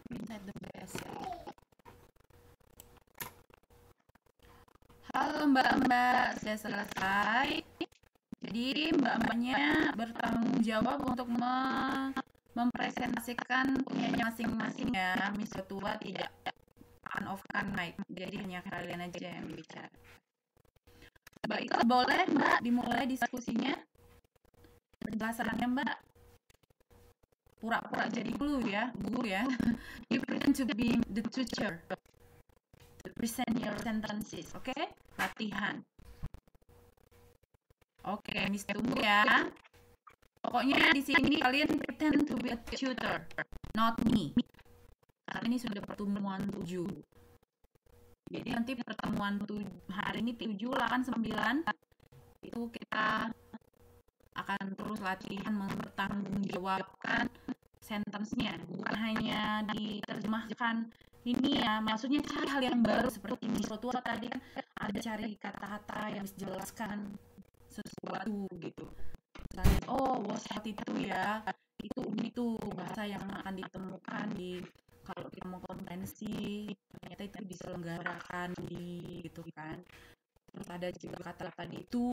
Midnight the best ya. Halo mbak-mbak, sudah selesai. Jadi mbak-mbaknya bertanggung jawab untuk me- mempresentasikan punyanya masing-masing ya. Miss Ketua tidak on off kan mic, jadi hanya kalian aja yang bicara. Baik, boleh mbak dimulai diskusinya? Penjelasannya mbak pura-pura jadi guru ya, guru ya. You pretend to be the teacher. To present your sentences, oke? Latihan. Oke, Miss tunggu ya. Pokoknya di sini kalian pretend to be a tutor, not me. Karena ini sudah pertemuan tujuh. Jadi nanti pertemuan tujuh, hari ini tujuh, delapan, sembilan itu kita akan terus latihan mempertanggungjawabkan sentence-nya bukan hanya diterjemahkan ini ya maksudnya cari hal yang baru seperti Miss Tua tadi kan ada cari kata-kata yang bisa sesuatu gitu. Misalnya oh WhatsApp itu ya itu itu bahasa yang akan ditemukan di kalau kita mau konferensi ternyata itu diselenggarakan di gitu kan. Terus ada juga kata tadi itu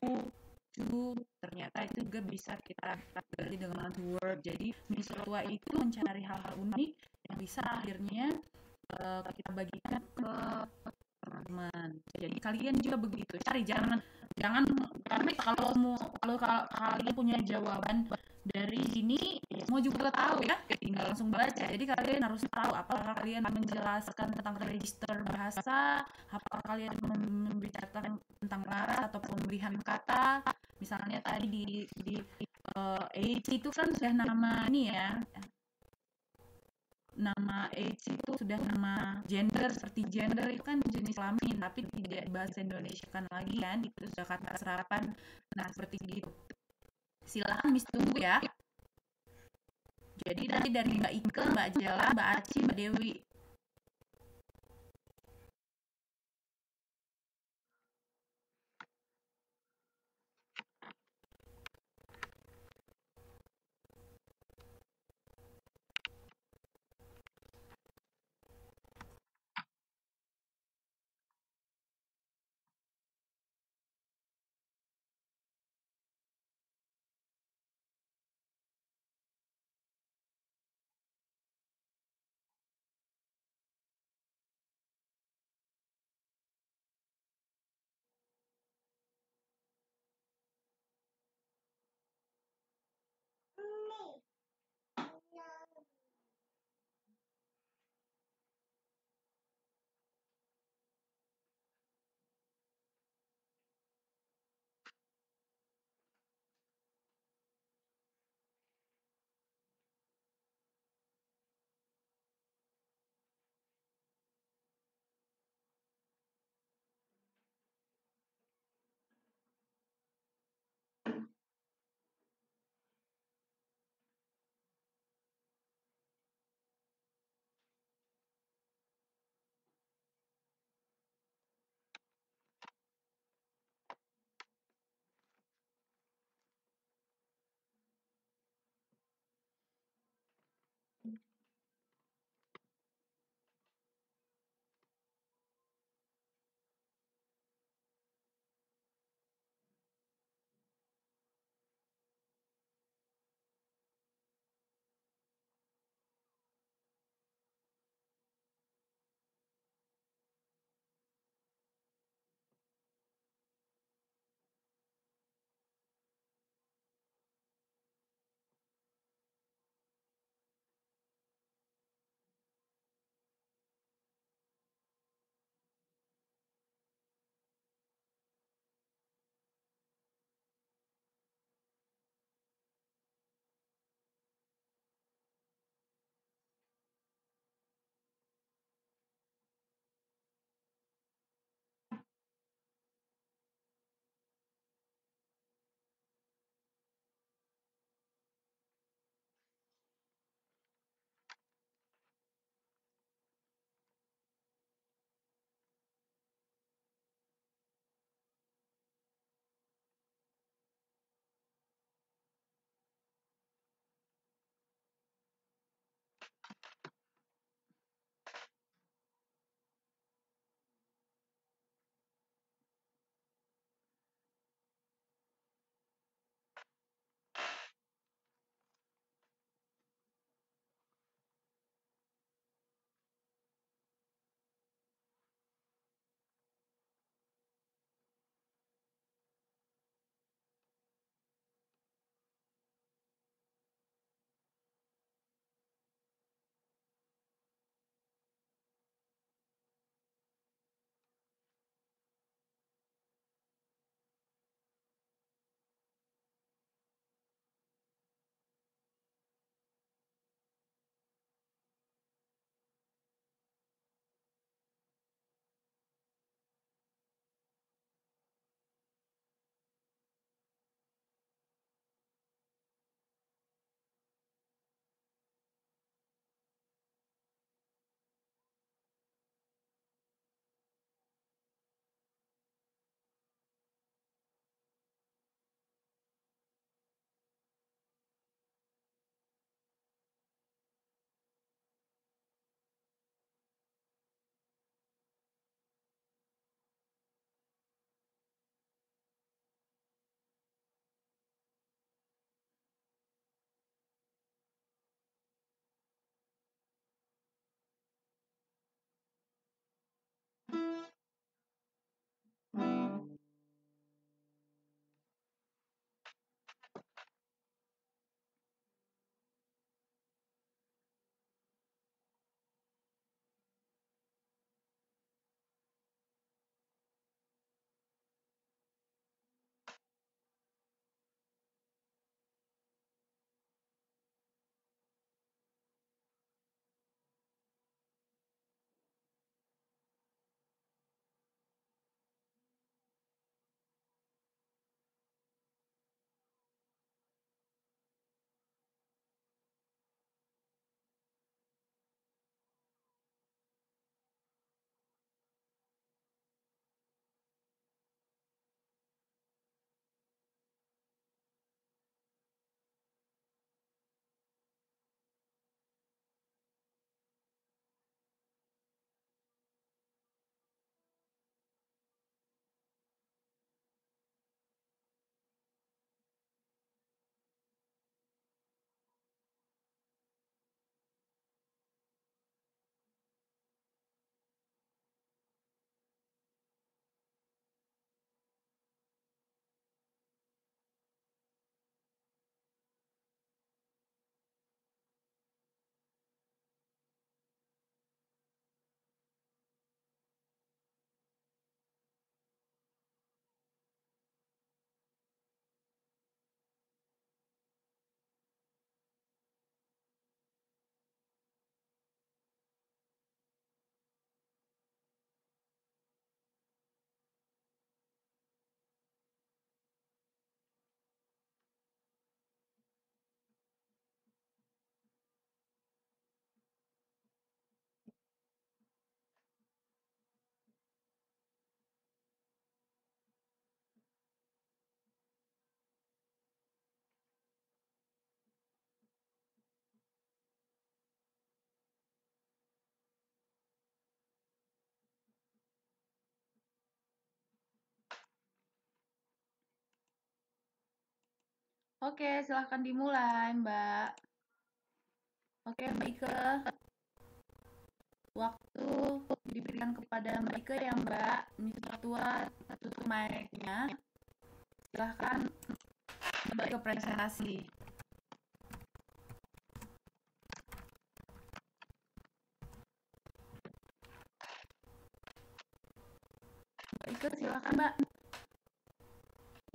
ternyata itu juga bisa kita ganti dengan word jadi Miss Tua itu mencari hal-hal unik yang bisa akhirnya uh, kita bagikan ke teman. Jadi kalian juga begitu cari jangan jangan karena kalau mau kalau kalian punya jawaban dari sini semua juga tahu ya. Tinggal langsung baca. Jadi kalian harus tahu apakah kalian menjelaskan tentang register bahasa apakah kalian membicarakan tentang laras atau pemilihan kata. Misalnya tadi di age itu kan sudah nama ini ya. Nama age itu sudah nama gender seperti gender itu kan jenis kelamin tapi tidak bahasa Indonesia kan lagi kan itu sudah kata serapan. Nah seperti gitu. Silahkan Miss tunggu ya. Jadi nanti dari Mbak Ike, Mbak Jela, Mbak Aci, Mbak Dewi Oke, silahkan dimulai, Mbak. Oke, Mbak Ike. Waktu diberikan kepada Mbak Ike ya, Mbak. Mr. Tua, tutup mic-nya. Silahkan Mbak Ike presentasi. Mbak Ike, silahkan, Mbak.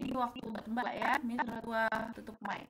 Ini waktu buat Mbak ya. Mr. Tua, tutup mic.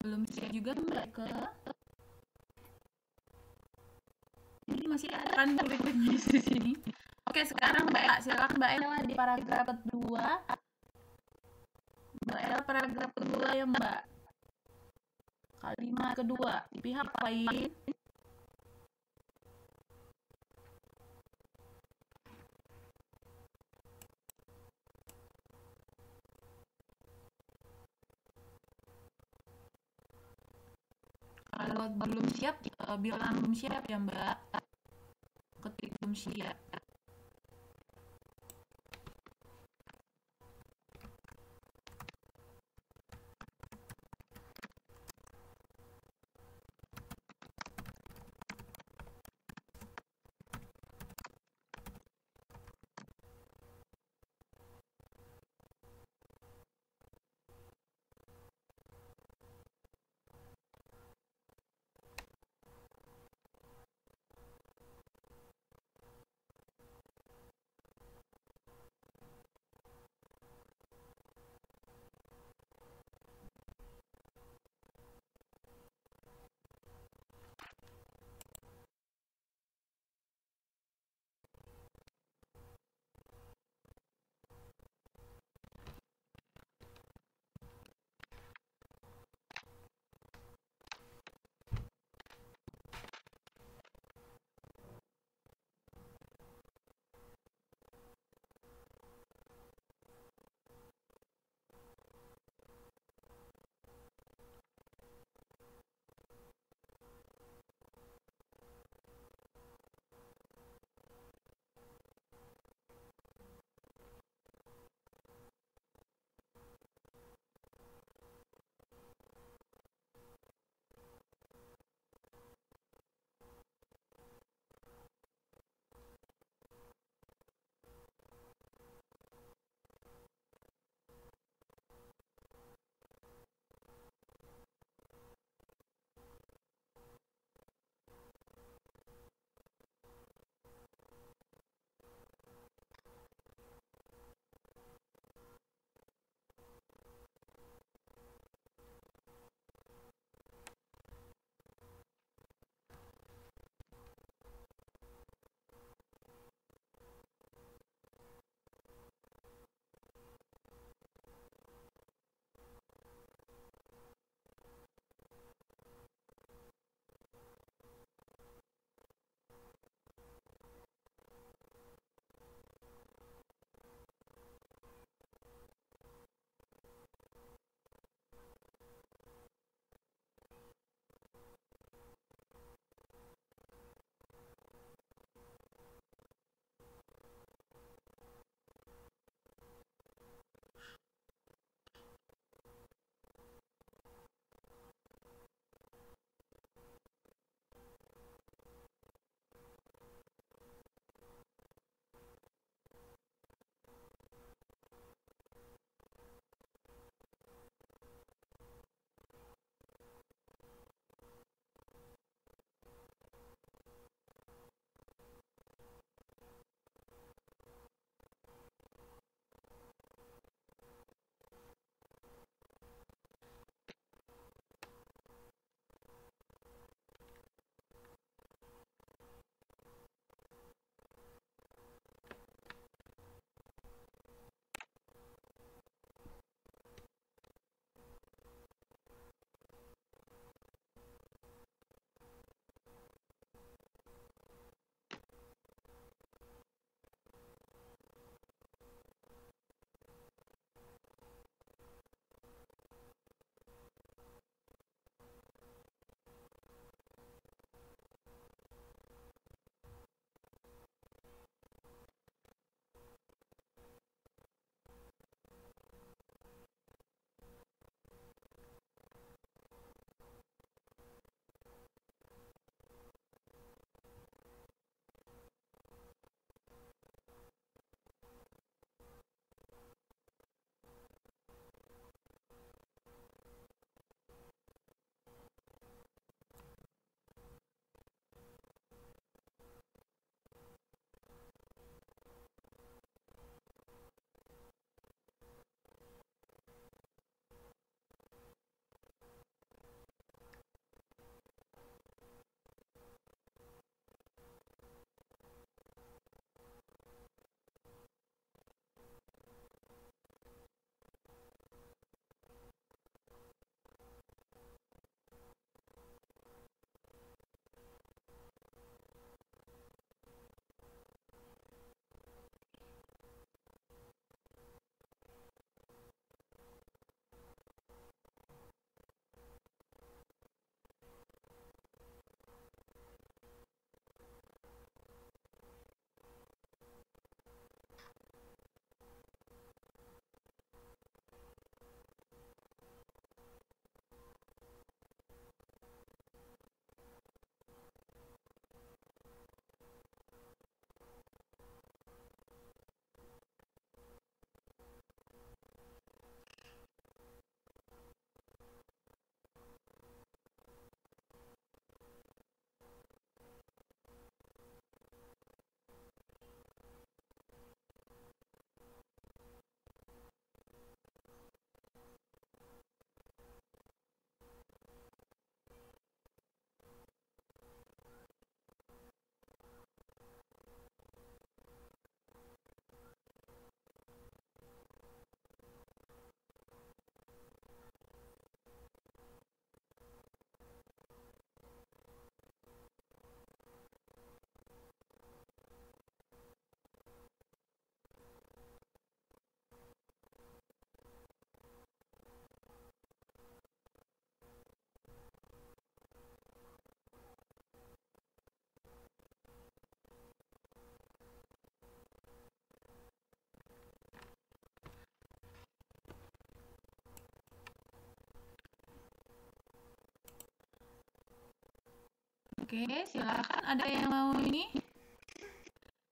Belum siap juga mbak ke ini masih ada kan murid-muridnya di sini. Oke sekarang mbak silakan mbak Ella di paragraf kedua. Mbak Ella paragraf kedua ya mbak. Kalimat kedua. Pihak lain kalau belum siap uh, bilang belum siap ya mbak. Ketik belum siap Oke, silakan. Ada yang mau ini?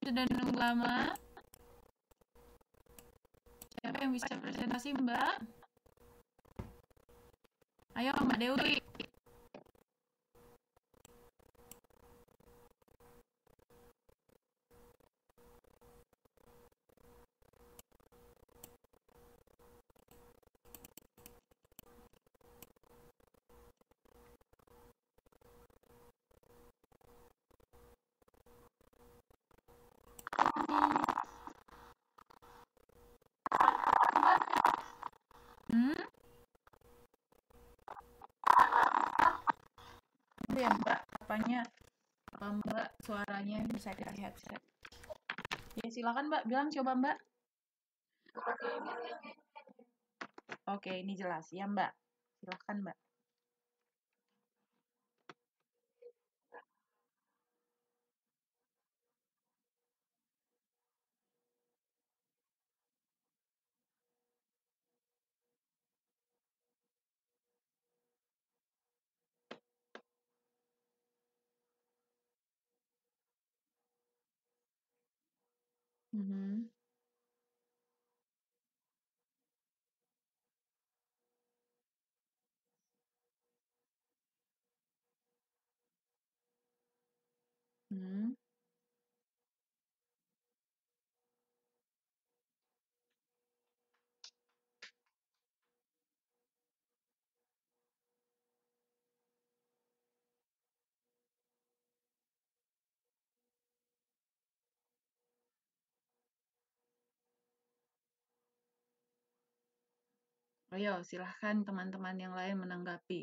Sudah nunggu lama. Siapa yang bisa presentasi, Mbak? Ayo, Mbak Dewi. Hmm? Itu ya Apanya apa Mbak suaranya bisa ke headset. Ya silakan Mbak, bilang coba Mbak. Oke, ini jelas ya Mbak. Silakan Mbak. Mhm. Hmm. Ayo, silahkan teman-teman yang lain menanggapi.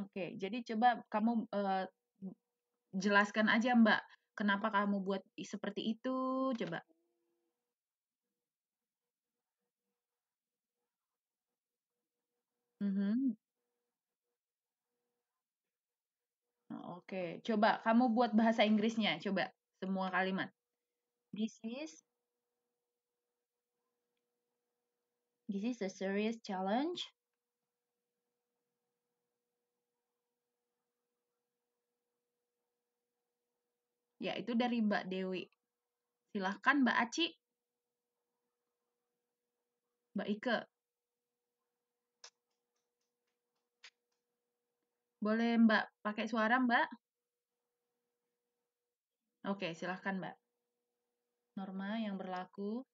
Oke, jadi coba kamu uh, jelaskan aja Mbak, kenapa kamu buat seperti itu, coba. Mhm. Oke, coba kamu buat bahasa Inggrisnya, coba semua kalimat. This is This is a serious challenge. Ya, itu dari Mbak Dewi. Silahkan Mbak Aci. Mbak Ike. Boleh Mbak pakai suara Mbak? Oke, silahkan Mbak. Norma yang berlaku.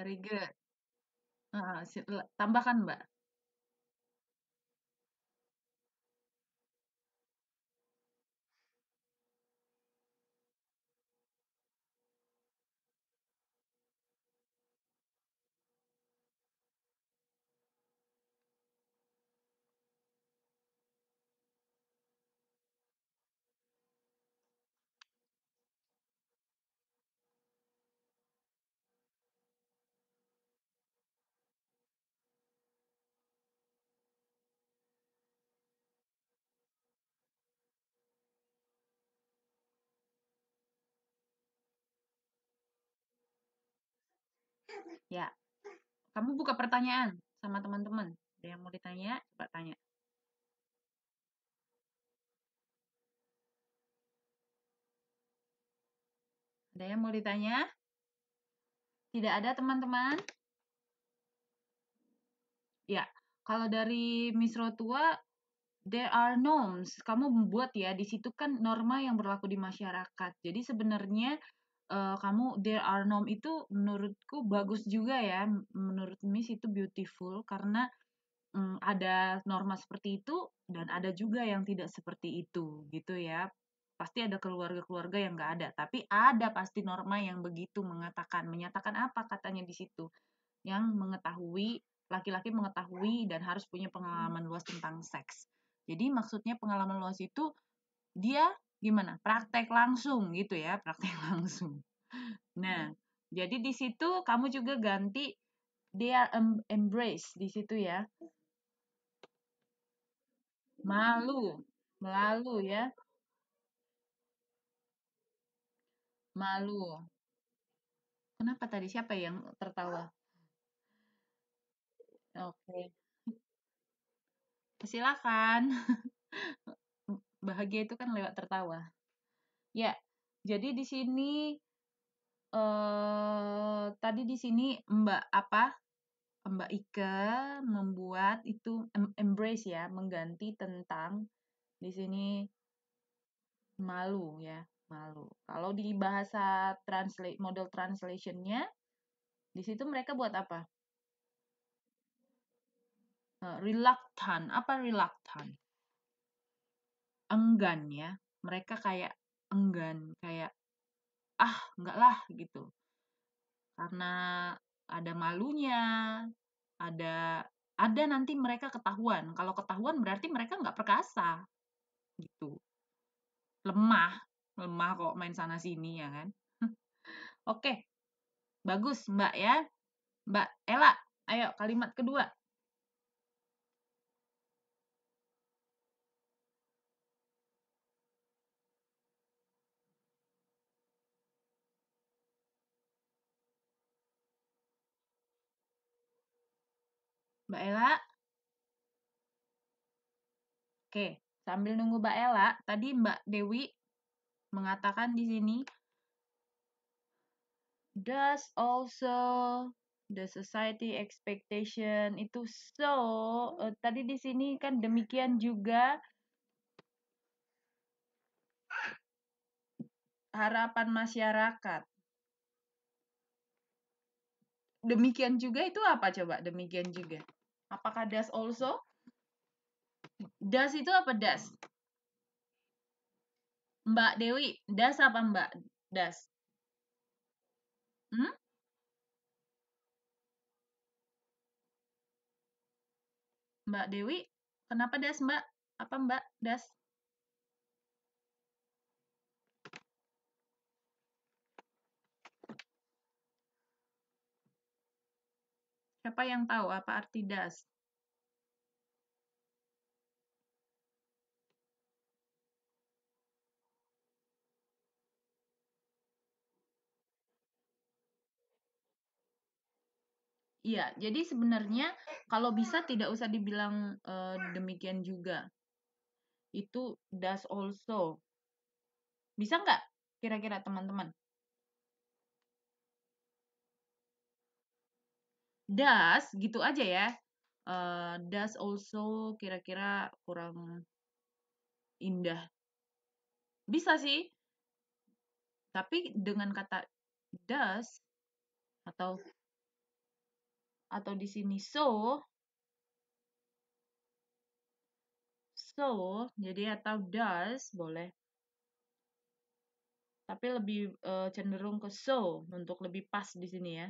Very good. Uh, tambahkan Mbak. Ya. Kamu buka pertanyaan sama teman-teman. Ada yang mau ditanya? Coba tanya. Ada yang mau ditanya? Tidak ada teman-teman? Ya, kalau dari Miss Rotua, there are norms. Kamu membuat ya, di situ kan norma yang berlaku di masyarakat. Jadi sebenarnya uh, kamu there are norm itu menurutku bagus juga ya. Menurut Miss itu beautiful karena um, ada norma seperti itu dan ada juga yang tidak seperti itu gitu ya. Pasti ada keluarga-keluarga yang nggak ada, tapi ada pasti norma yang begitu mengatakan, menyatakan apa katanya di situ, yang mengetahui laki-laki mengetahui dan harus punya pengalaman luas tentang seks. Jadi maksudnya pengalaman luas itu dia gimana? Praktek langsung gitu ya, praktek langsung. Nah, jadi di situ kamu juga ganti dia embrace di situ ya. Malu, melalu ya. Malu. Kenapa tadi siapa yang tertawa? Oke. Silakan. Bahagia itu kan lewat tertawa. Ya, jadi di sini eh tadi di sini Mbak apa? Mbak Ika membuat itu embrace ya, mengganti tentang di sini malu ya malu. Kalau di bahasa translate model translationnya, di situ mereka buat apa? Uh, reluctant. Apa reluctant? Enggan ya. Mereka kayak enggan, kayak ah enggak lah gitu. Karena ada malunya, ada ada nanti mereka ketahuan. Kalau ketahuan berarti mereka nggak perkasa gitu. Lemah lemah kok main sana sini ya kan oke bagus mbak ya mbak Ella ayo kalimat kedua Mbak Ella? Oke, sambil nunggu Mbak Ella, tadi Mbak Dewi mengatakan di sini does also the society expectation itu so uh, tadi di sini kan demikian juga. Harapan masyarakat. Demikian juga itu apa coba? Demikian juga apakah does also does itu apa does Mbak Dewi, das apa Mbak? Das. Hmm? Mbak Dewi, kenapa das Mbak? Apa Mbak das? Siapa yang tahu apa arti das? Iya, jadi sebenarnya kalau bisa tidak usah dibilang uh, demikian juga. Itu does also. Bisa nggak kira-kira teman-teman? Does gitu aja ya. Uh, does also kira-kira kurang indah. Bisa sih. Tapi dengan kata does atau atau di sini so so jadi atau does boleh tapi lebih uh, cenderung ke so untuk lebih pas di sini ya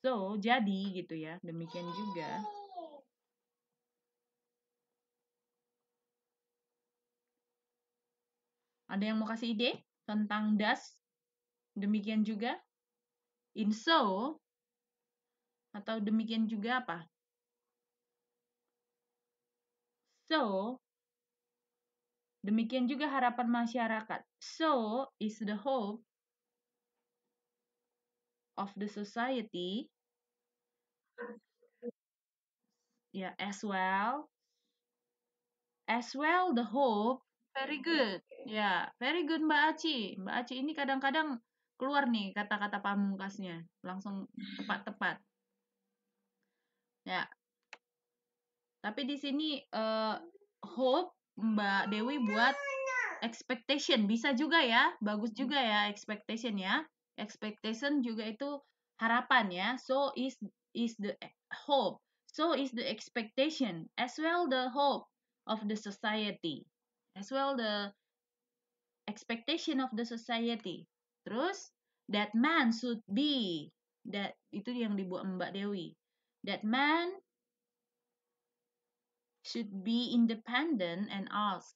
so jadi gitu ya demikian juga ada yang mau kasih ide tentang does demikian juga in so atau demikian juga apa? So, demikian juga harapan masyarakat. So is the hope of the society. Yeah as well. As well the hope. Very good. Ya yeah, very good Mbak Aci. Mbak Aci ini kadang-kadang keluar nih kata-kata pamungkasnya. Langsung tepat-tepat. Ya. Tapi di sini uh, hope Mbak Dewi buat expectation. Bisa juga ya bagus juga ya expectation ya expectation juga itu harapan ya. So is is the hope. So is the expectation as well the hope of the society. As well the expectation of the society. Terus that man should be that itu yang dibuat Mbak Dewi. That man should be independent and ask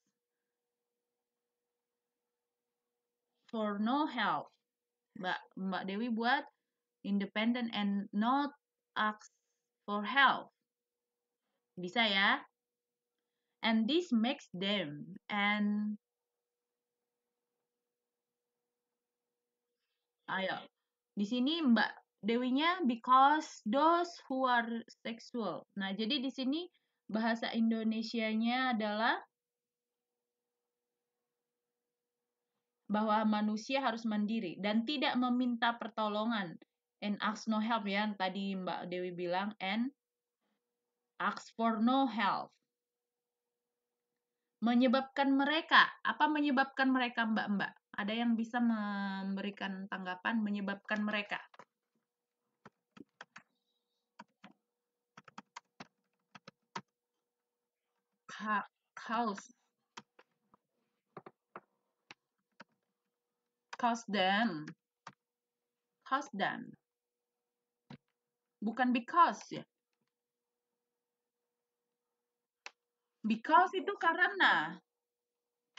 for no help. Mbak Mbak Dewi buat independent and not ask for help. Bisa ya? And this makes them and ayo. Di sini Mbak Dewinya because those who are sexual. Nah, jadi di sini bahasa Indonesianya adalah bahwa manusia harus mandiri dan tidak meminta pertolongan. And ask no help ya tadi Mbak Dewi bilang and ask for no help. Menyebabkan mereka apa menyebabkan mereka Mbak-mbak ada yang bisa memberikan tanggapan menyebabkan mereka? Cause Cause them. Bukan because ya. Because itu karena.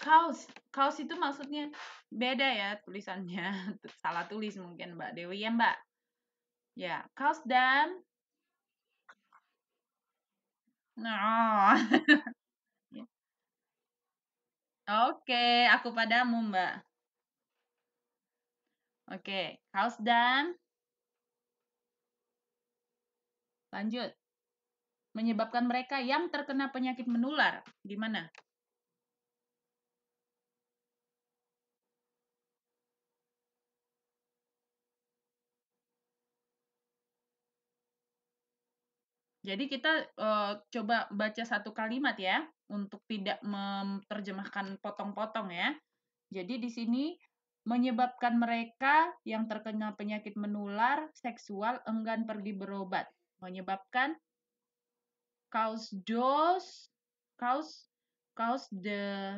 Cause, cause itu maksudnya beda ya tulisannya. Salah tulis mungkin Mbak Dewi ya Mbak. Ya, cause them. Nah. Oke, aku padamu Mbak. Oke, kaos dan lanjut. Menyebabkan mereka yang terkena penyakit menular. Gimana? Jadi kita uh, coba baca satu kalimat ya, untuk tidak menerjemahkan potong-potong ya. Jadi di sini menyebabkan mereka yang terkena penyakit menular seksual enggan pergi berobat, menyebabkan cause those cause cause the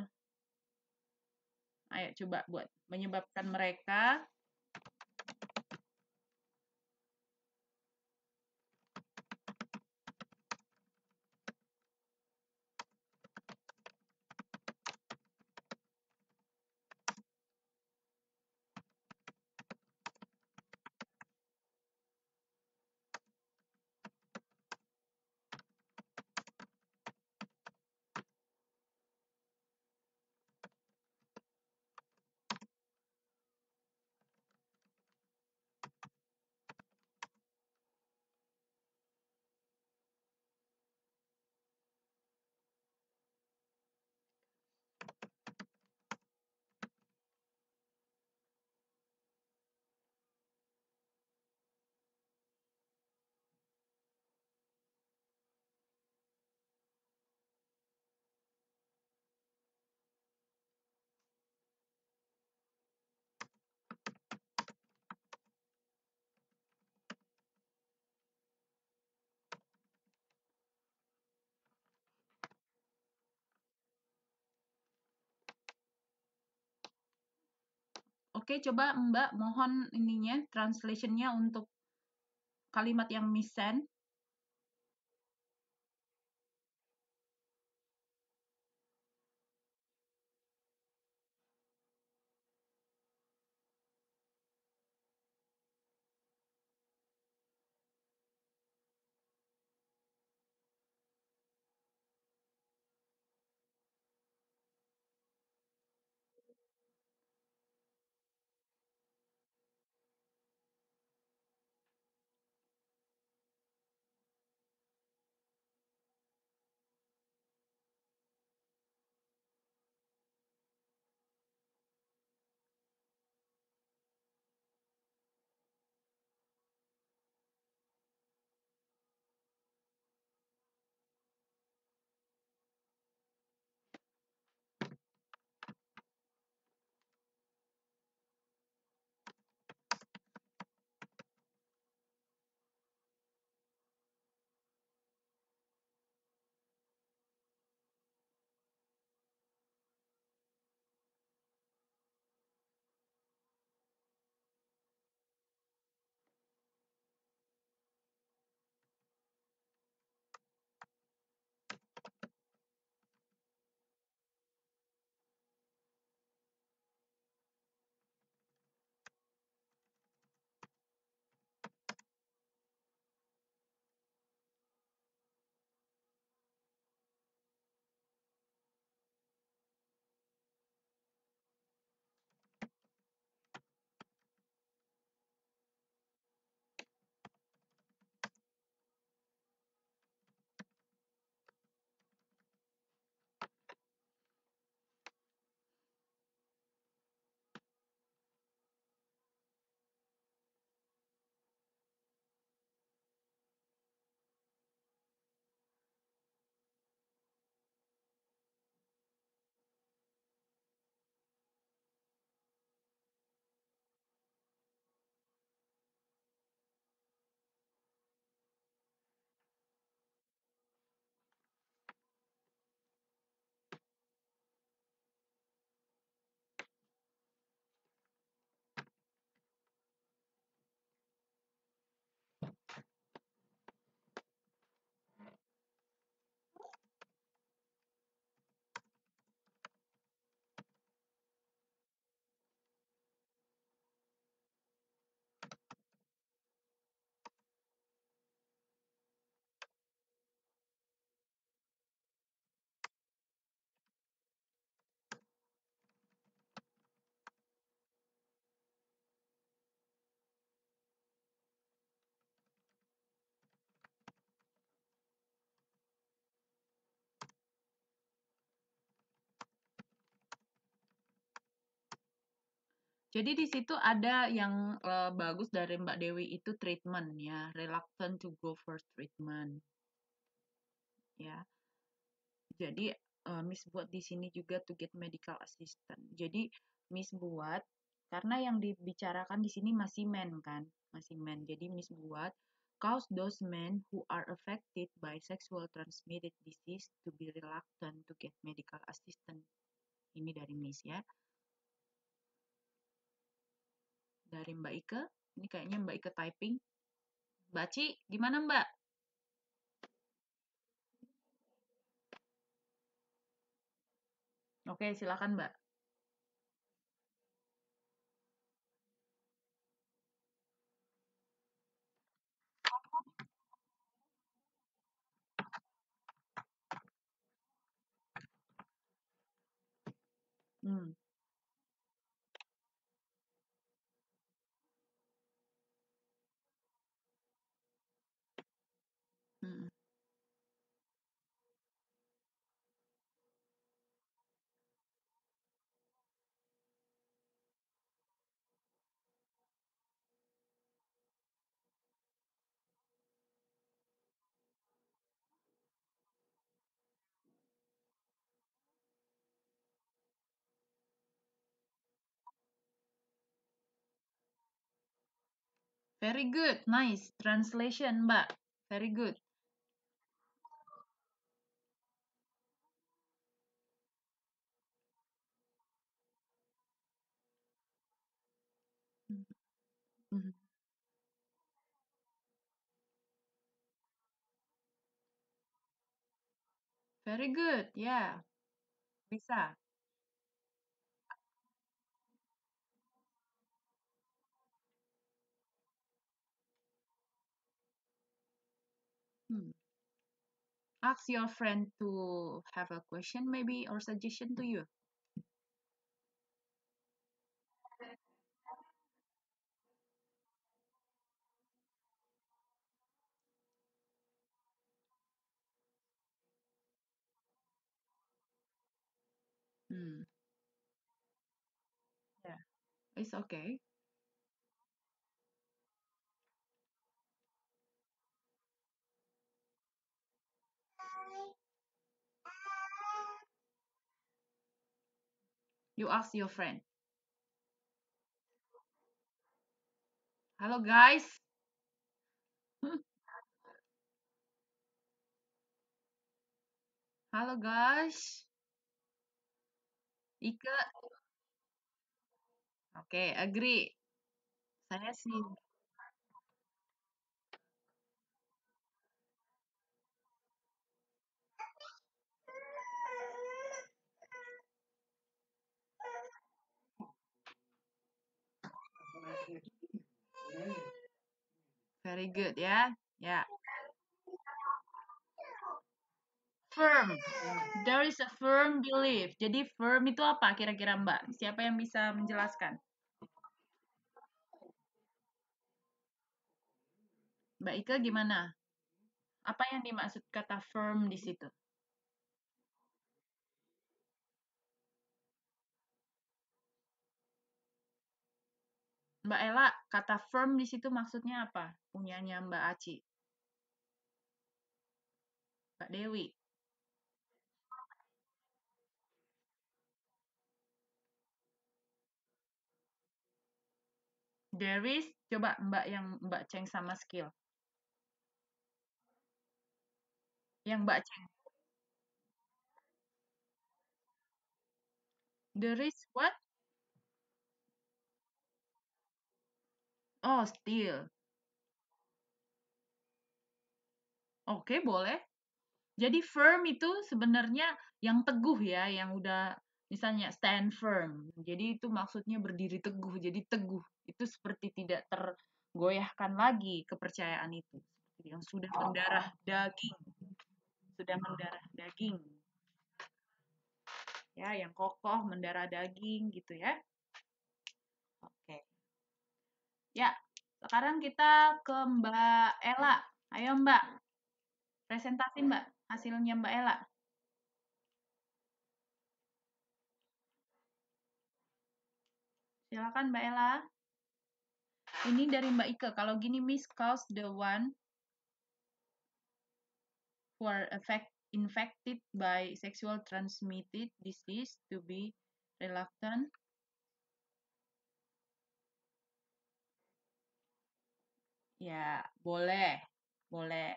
ayo coba buat menyebabkan mereka Oke, coba Mbak mohon ininya translationnya untuk kalimat yang misen. Jadi di situ ada yang uh, bagus dari Mbak Dewi itu treatment ya, reluctant to go for treatment. Ya. Jadi uh, Miss buat di sini juga to get medical assistant. Jadi Miss buat karena yang dibicarakan di sini masih men kan, masih men. Jadi Miss buat cause those men who are affected by sexual transmitted disease to be reluctant to get medical assistance. Ini dari Miss ya. Dari Mbak Ike. Ini kayaknya Mbak Ike typing. Mbak Ci, gimana Mbak? Oke, silakan Mbak. Hmm. Very good, nice translation, Mbak. Very good. Mm -hmm. Very good. Yeah. Bisa. Ask your friend to have a question maybe or suggestion to you. Hmm. Yeah, it's okay. You ask your friend. Halo guys. Halo guys. Ika. Oke, okay, agree. Saya sih. Very good ya. Ya. Firm. There is a firm belief. Jadi firm itu apa kira-kira Mbak? Siapa yang bisa menjelaskan? Mbak Ika gimana? Apa yang dimaksud kata firm di situ? Mbak Ella, kata firm di situ maksudnya apa? Punyanya Mbak Aci. Mbak Dewi. There coba Mbak yang Mbak Ceng sama skill. Yang Mbak Ceng. There is what? Oh, still. Oke, boleh. Jadi firm itu sebenarnya yang teguh ya, yang udah misalnya stand firm. Jadi itu maksudnya berdiri teguh. Jadi teguh itu seperti tidak tergoyahkan lagi kepercayaan itu. Yang sudah mendarah daging. Sudah mendarah daging. Ya, yang kokoh mendarah daging gitu ya. Oke. Ya, sekarang kita ke Mbak Ella. Ayo Mbak, Presentasi Mbak, hasilnya Mbak Ella. Silakan Mbak Ella. Ini dari Mbak Ike. Kalau gini Miss calls the one who are affect, infected by sexual transmitted disease to be reluctant Ya, boleh. Boleh.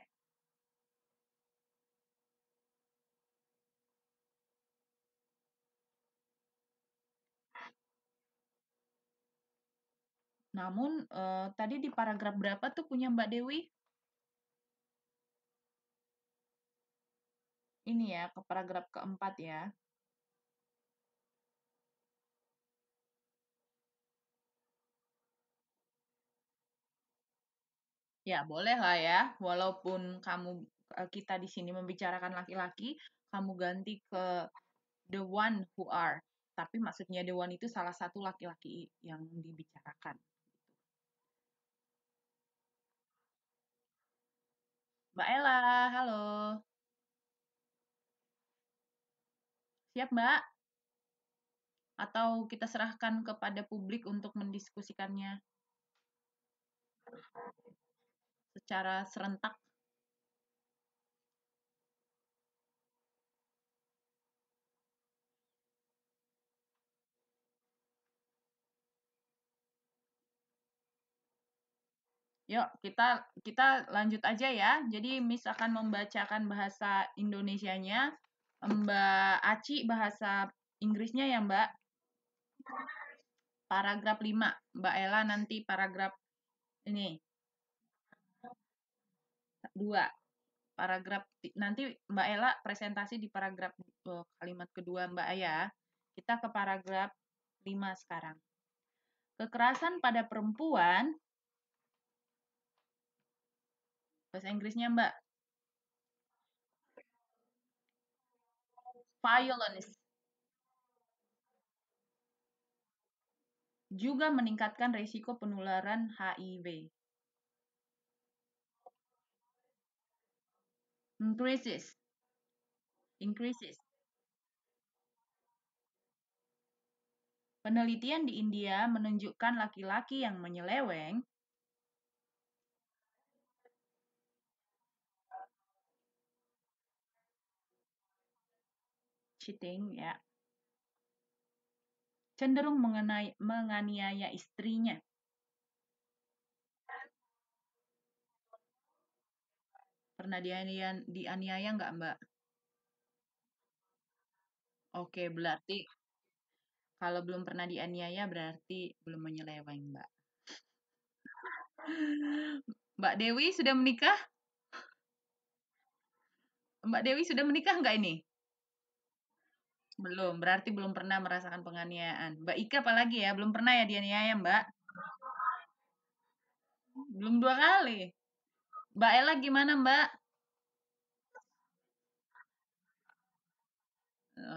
Namun, eh, tadi di paragraf berapa tuh punya Mbak Dewi? Ini ya, ke paragraf keempat ya. Ya, boleh lah ya. Walaupun kamu eh, kita di sini membicarakan laki-laki, kamu ganti ke the one who are. Tapi maksudnya the one itu salah satu laki-laki yang dibicarakan. Mbak Ella, halo. Siap, Mbak? Atau kita serahkan kepada publik untuk mendiskusikannya secara serentak? Yuk, kita kita lanjut aja ya. Jadi Miss akan membacakan bahasa Indonesianya, Mbak Aci bahasa Inggrisnya ya, Mbak. Paragraf 5. Mbak Ella nanti paragraf ini. 2. Paragraf nanti Mbak Ella presentasi di paragraf oh, kalimat kedua Mbak Ayah. Kita ke paragraf 5 sekarang. Kekerasan pada perempuan Bahasa Inggrisnya, Mbak. Violence. Juga meningkatkan risiko penularan HIV. Increases. Increases. Penelitian di India menunjukkan laki-laki yang menyeleweng cheating ya cenderung mengenai menganiaya istrinya. Pernah dianiaya, dianiaya nggak Mbak? Oke, berarti kalau belum pernah dianiaya berarti belum menyeleweng Mbak. Mbak Dewi sudah menikah? Mbak Dewi sudah menikah nggak ini? Belum, berarti belum pernah merasakan penganiayaan. Mbak Ika apalagi ya, belum pernah ya dianiaya, Mbak? Belum dua kali. Mbak Ella gimana, Mbak?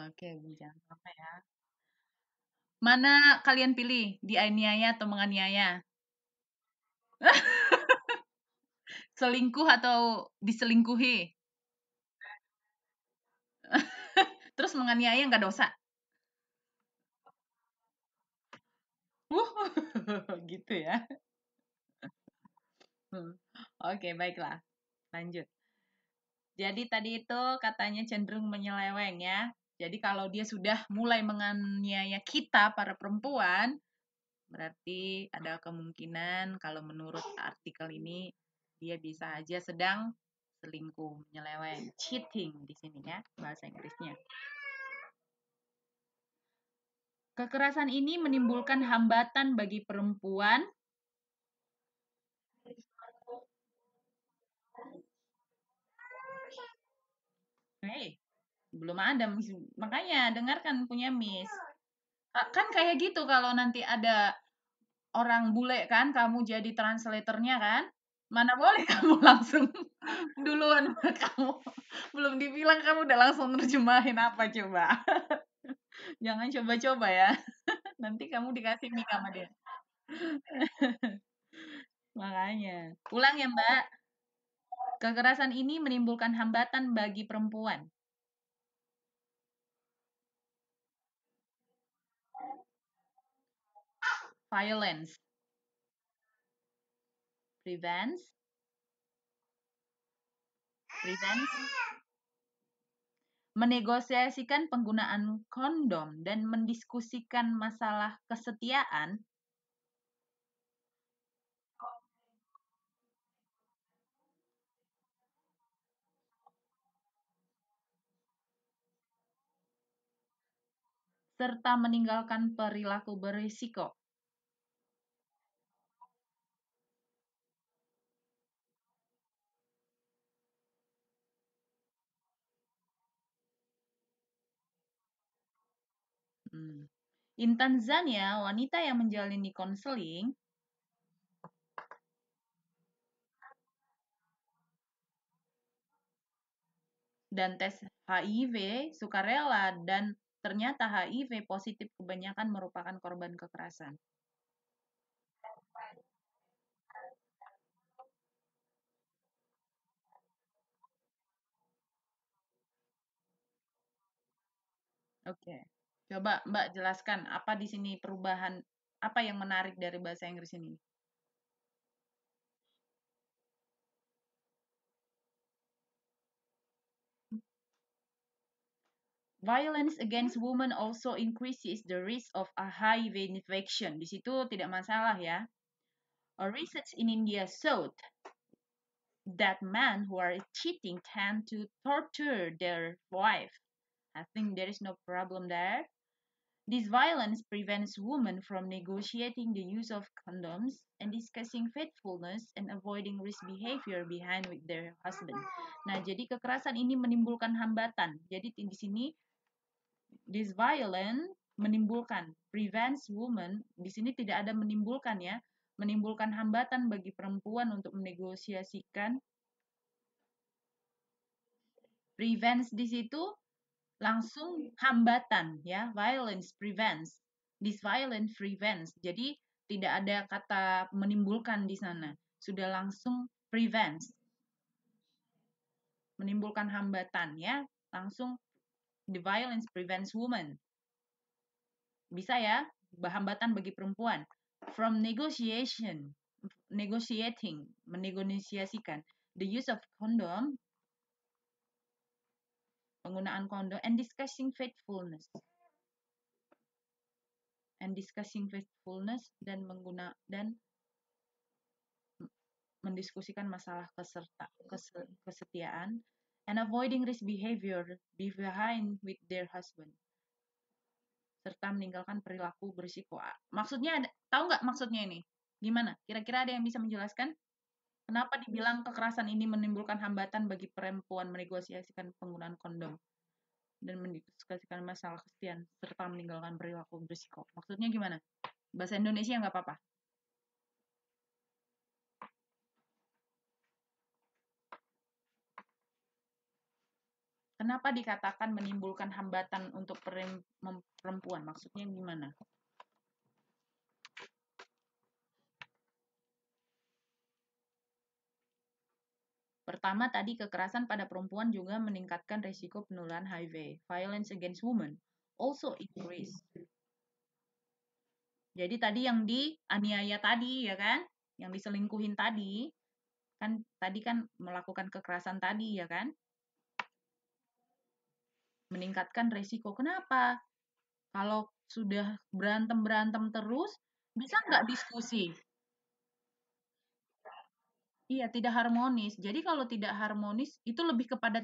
Oke, jangan apa ya. Mana kalian pilih, dianiaya atau menganiaya? Selingkuh atau diselingkuhi? Terus menganiaya nggak dosa? Uh, gitu ya. Hmm. Oke, baiklah. Lanjut. Jadi tadi itu katanya cenderung menyeleweng ya. Jadi kalau dia sudah mulai menganiaya kita para perempuan, berarti ada kemungkinan kalau menurut artikel ini dia bisa aja sedang selingkuh, menyeleweng, cheating di sini ya bahasa Inggrisnya. Kekerasan ini menimbulkan hambatan bagi perempuan Hei, belum ada makanya dengarkan punya Miss. Kan kayak gitu kalau nanti ada orang bule kan, kamu jadi translatornya kan? Mana boleh kamu langsung duluan kamu. Belum dibilang kamu udah langsung terjemahin apa coba. Jangan coba-coba ya. Nanti kamu dikasih mic sama dia. Makanya. Ulang ya, Mbak. Kekerasan ini menimbulkan hambatan bagi perempuan. violence. Prevents. Prevents. Menegosiasikan penggunaan kondom dan mendiskusikan masalah kesetiaan serta meninggalkan perilaku berisiko. Hmm. In Tanzania, wanita yang menjalani konseling dan tes HIV sukarela dan ternyata HIV positif kebanyakan merupakan korban kekerasan. Oke. Coba Mbak jelaskan apa di sini perubahan apa yang menarik dari bahasa Inggris ini? Violence against women also increases the risk of a HIV infection. Di situ tidak masalah ya. A research in India showed that men who are cheating tend to torture their wife. I think there is no problem there. This violence prevents women from negotiating the use of condoms and discussing faithfulness and avoiding risk behavior behind with their husband. Nah, jadi kekerasan ini menimbulkan hambatan. Jadi di sini this violence menimbulkan prevents women di sini tidak ada menimbulkan ya menimbulkan hambatan bagi perempuan untuk menegosiasikan. Prevents di situ langsung hambatan ya violence prevents. This violence prevents. Jadi tidak ada kata menimbulkan di sana. Sudah langsung prevents. Menimbulkan hambatan ya langsung The violence prevents women. Bisa ya, hambatan bagi perempuan. From negotiation, negotiating, menegosiasikan. The use of condom, penggunaan kondom, and discussing faithfulness. And discussing faithfulness dan mengguna dan mendiskusikan masalah keserta, kesetiaan and avoiding risk behavior behind with their husband serta meninggalkan perilaku berisiko. Maksudnya tahu nggak maksudnya ini? Gimana? Kira-kira ada yang bisa menjelaskan? Kenapa dibilang kekerasan ini menimbulkan hambatan bagi perempuan menegosiasikan penggunaan kondom dan mendiskusikan masalah kesetiaan serta meninggalkan perilaku berisiko? Maksudnya gimana? Bahasa Indonesia nggak apa-apa. Kenapa dikatakan menimbulkan hambatan untuk perempuan? Maksudnya gimana? Pertama tadi kekerasan pada perempuan juga meningkatkan risiko penularan HIV. Violence against women also increase. Jadi tadi yang di aniaya tadi ya kan, yang diselingkuhin tadi, kan tadi kan melakukan kekerasan tadi ya kan, meningkatkan resiko. Kenapa? Kalau sudah berantem-berantem terus, bisa nggak diskusi? Iya, tidak harmonis. Jadi kalau tidak harmonis, itu lebih kepada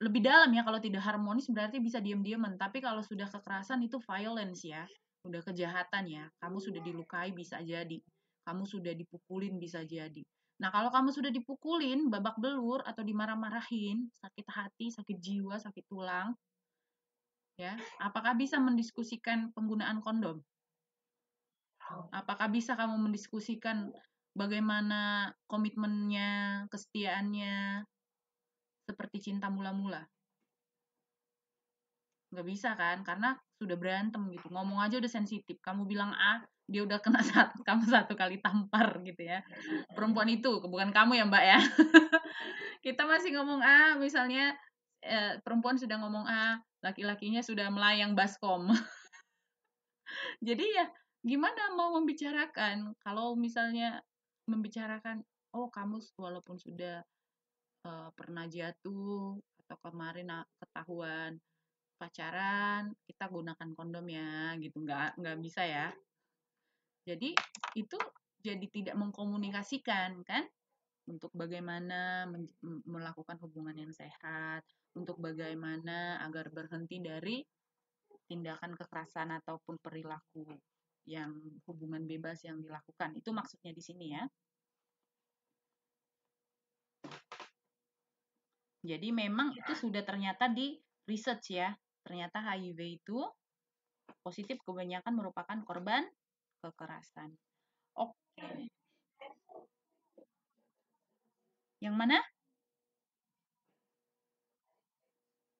lebih dalam ya kalau tidak harmonis berarti bisa diam-diaman tapi kalau sudah kekerasan itu violence ya udah kejahatan ya kamu sudah dilukai bisa jadi kamu sudah dipukulin bisa jadi Nah, kalau kamu sudah dipukulin, babak belur, atau dimarah-marahin, sakit hati, sakit jiwa, sakit tulang, ya, apakah bisa mendiskusikan penggunaan kondom? Apakah bisa kamu mendiskusikan bagaimana komitmennya, kesetiaannya, seperti cinta mula-mula? Nggak bisa kan? Karena sudah berantem gitu. Ngomong aja udah sensitif. Kamu bilang A, dia udah kena satu, kamu satu kali tampar gitu ya. Perempuan itu, bukan kamu ya mbak ya. Kita masih ngomong A, misalnya eh, perempuan sudah ngomong A, laki-lakinya sudah melayang baskom. Jadi ya gimana mau membicarakan kalau misalnya membicarakan oh kamu walaupun sudah uh, pernah jatuh atau kemarin ketahuan pacaran kita gunakan kondom ya gitu nggak nggak bisa ya jadi itu jadi tidak mengkomunikasikan kan untuk bagaimana melakukan hubungan yang sehat untuk bagaimana agar berhenti dari tindakan kekerasan ataupun perilaku yang hubungan bebas yang dilakukan. Itu maksudnya di sini ya. Jadi memang itu sudah ternyata di research ya. Ternyata HIV itu positif kebanyakan merupakan korban kekerasan. Oke. Okay. Yang mana?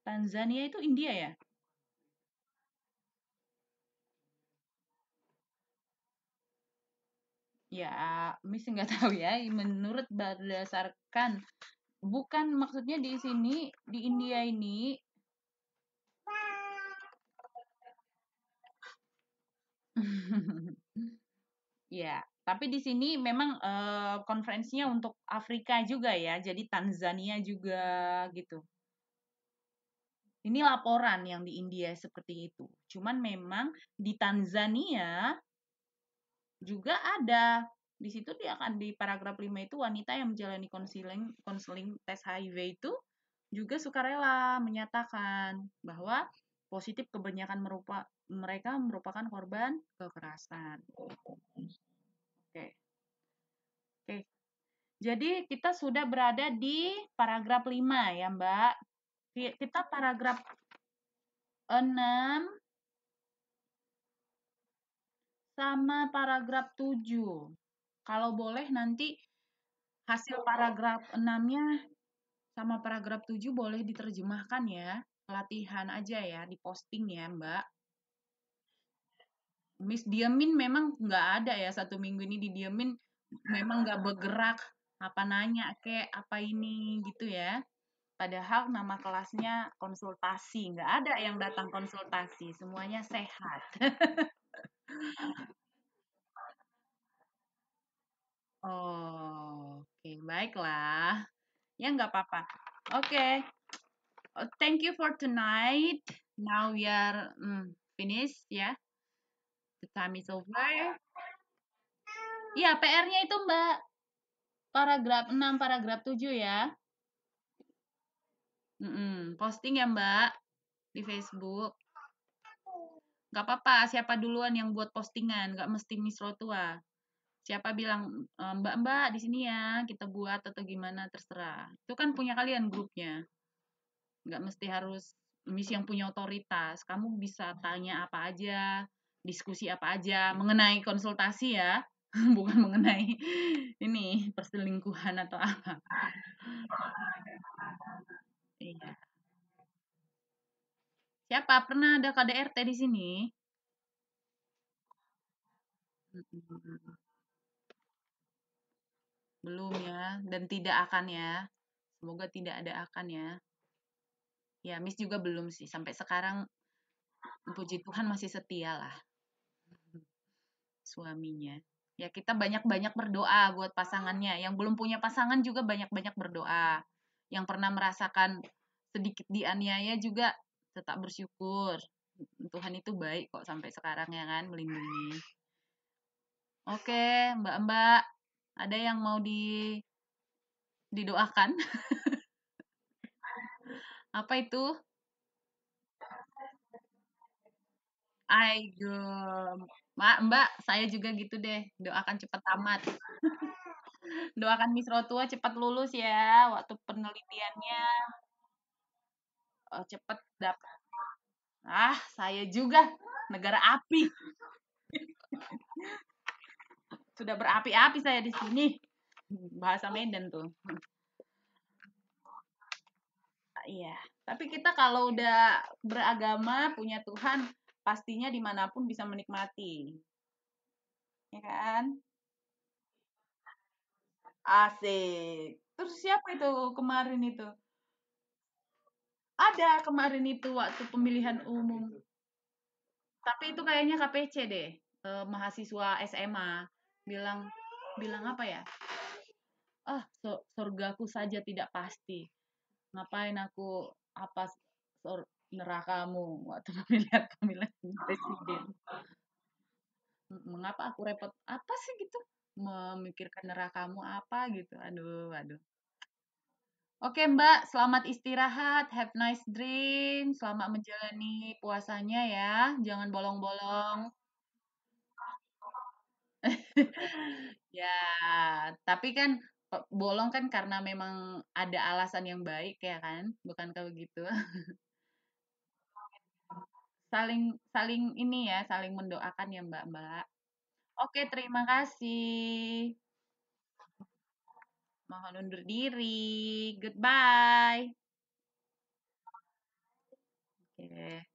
Tanzania itu India ya? Ya, Miss nggak tahu ya. Menurut berdasarkan bukan maksudnya di sini di India ini ya, tapi di sini memang uh, konferensinya untuk Afrika juga ya. Jadi Tanzania juga gitu. Ini laporan yang di India seperti itu. Cuman memang di Tanzania juga ada di situ dia akan di paragraf 5 itu wanita yang menjalani konseling konseling tes HIV itu juga sukarela menyatakan bahwa positif kebanyakan merupa mereka merupakan korban kekerasan. Oke. Oke. Jadi kita sudah berada di paragraf 5 ya, Mbak. Kita paragraf 6 sama paragraf 7. Kalau boleh nanti hasil paragraf 6-nya sama paragraf 7 boleh diterjemahkan ya. Latihan aja ya, diposting ya, Mbak. Miss diamin memang nggak ada ya satu minggu ini didiamin memang nggak bergerak apa nanya kek apa ini gitu ya padahal nama kelasnya konsultasi nggak ada yang datang konsultasi semuanya sehat Oh, oke, okay. baiklah. Ya, nggak apa-apa. Oke. Okay. Oh, thank you for tonight. Now we are mm, finished, ya. Yeah. The time is over. Iya, PR-nya itu, Mbak. Paragraf 6, paragraf 7 ya. Mm -mm. Posting ya, Mbak. Di Facebook. Gak apa-apa, siapa duluan yang buat postingan, gak mesti Miss Rotua. Siapa bilang, Mbak-mbak di sini ya, kita buat atau gimana, terserah. Itu kan punya kalian grupnya. Gak mesti harus Miss yang punya otoritas. Kamu bisa tanya apa aja, diskusi apa aja, mengenai konsultasi ya, bukan mengenai ini perselingkuhan atau apa. Iya. Siapa? Pernah ada KDRT di sini? Belum ya, dan tidak akan ya. Semoga tidak ada akan ya. Ya, Miss juga belum sih. Sampai sekarang, puji Tuhan masih setia lah. Suaminya. Ya, kita banyak-banyak berdoa buat pasangannya. Yang belum punya pasangan juga banyak-banyak berdoa. Yang pernah merasakan sedikit dianiaya juga tetap bersyukur. Tuhan itu baik kok sampai sekarang ya kan melindungi. Oke, Mbak-mbak, ada yang mau di didoakan? Apa itu? Ayo, Mbak, Mbak, saya juga gitu deh. Doakan cepat tamat. Doakan Miss Rotua cepat lulus ya waktu penelitiannya uh, cepet dapat. Ah, saya juga negara api. Sudah berapi-api saya di sini. Bahasa Medan tuh. Iya, tapi kita kalau udah beragama, punya Tuhan, pastinya di mana pun bisa menikmati. Ya kan? Asik. Terus siapa itu kemarin itu? Ada kemarin itu waktu pemilihan umum. Tapi itu kayaknya KPC deh. uh, mahasiswa SMA bilang bilang apa ya ah surgaku saja tidak pasti ngapain aku apa nerakamu waktu pemilihan pemilihan presiden. Mengapa aku repot? Apa sih gitu? Memikirkan nerakamu apa gitu? Aduh aduh. Oke Mbak, selamat istirahat, have nice dream, selamat menjalani puasanya ya, jangan bolong-bolong. ya, tapi kan bolong kan karena memang ada alasan yang baik ya kan, bukankah begitu? saling saling ini ya, saling mendoakan ya Mbak-mbak. Oke, terima kasih. Mohon undur diri. Goodbye. Oke.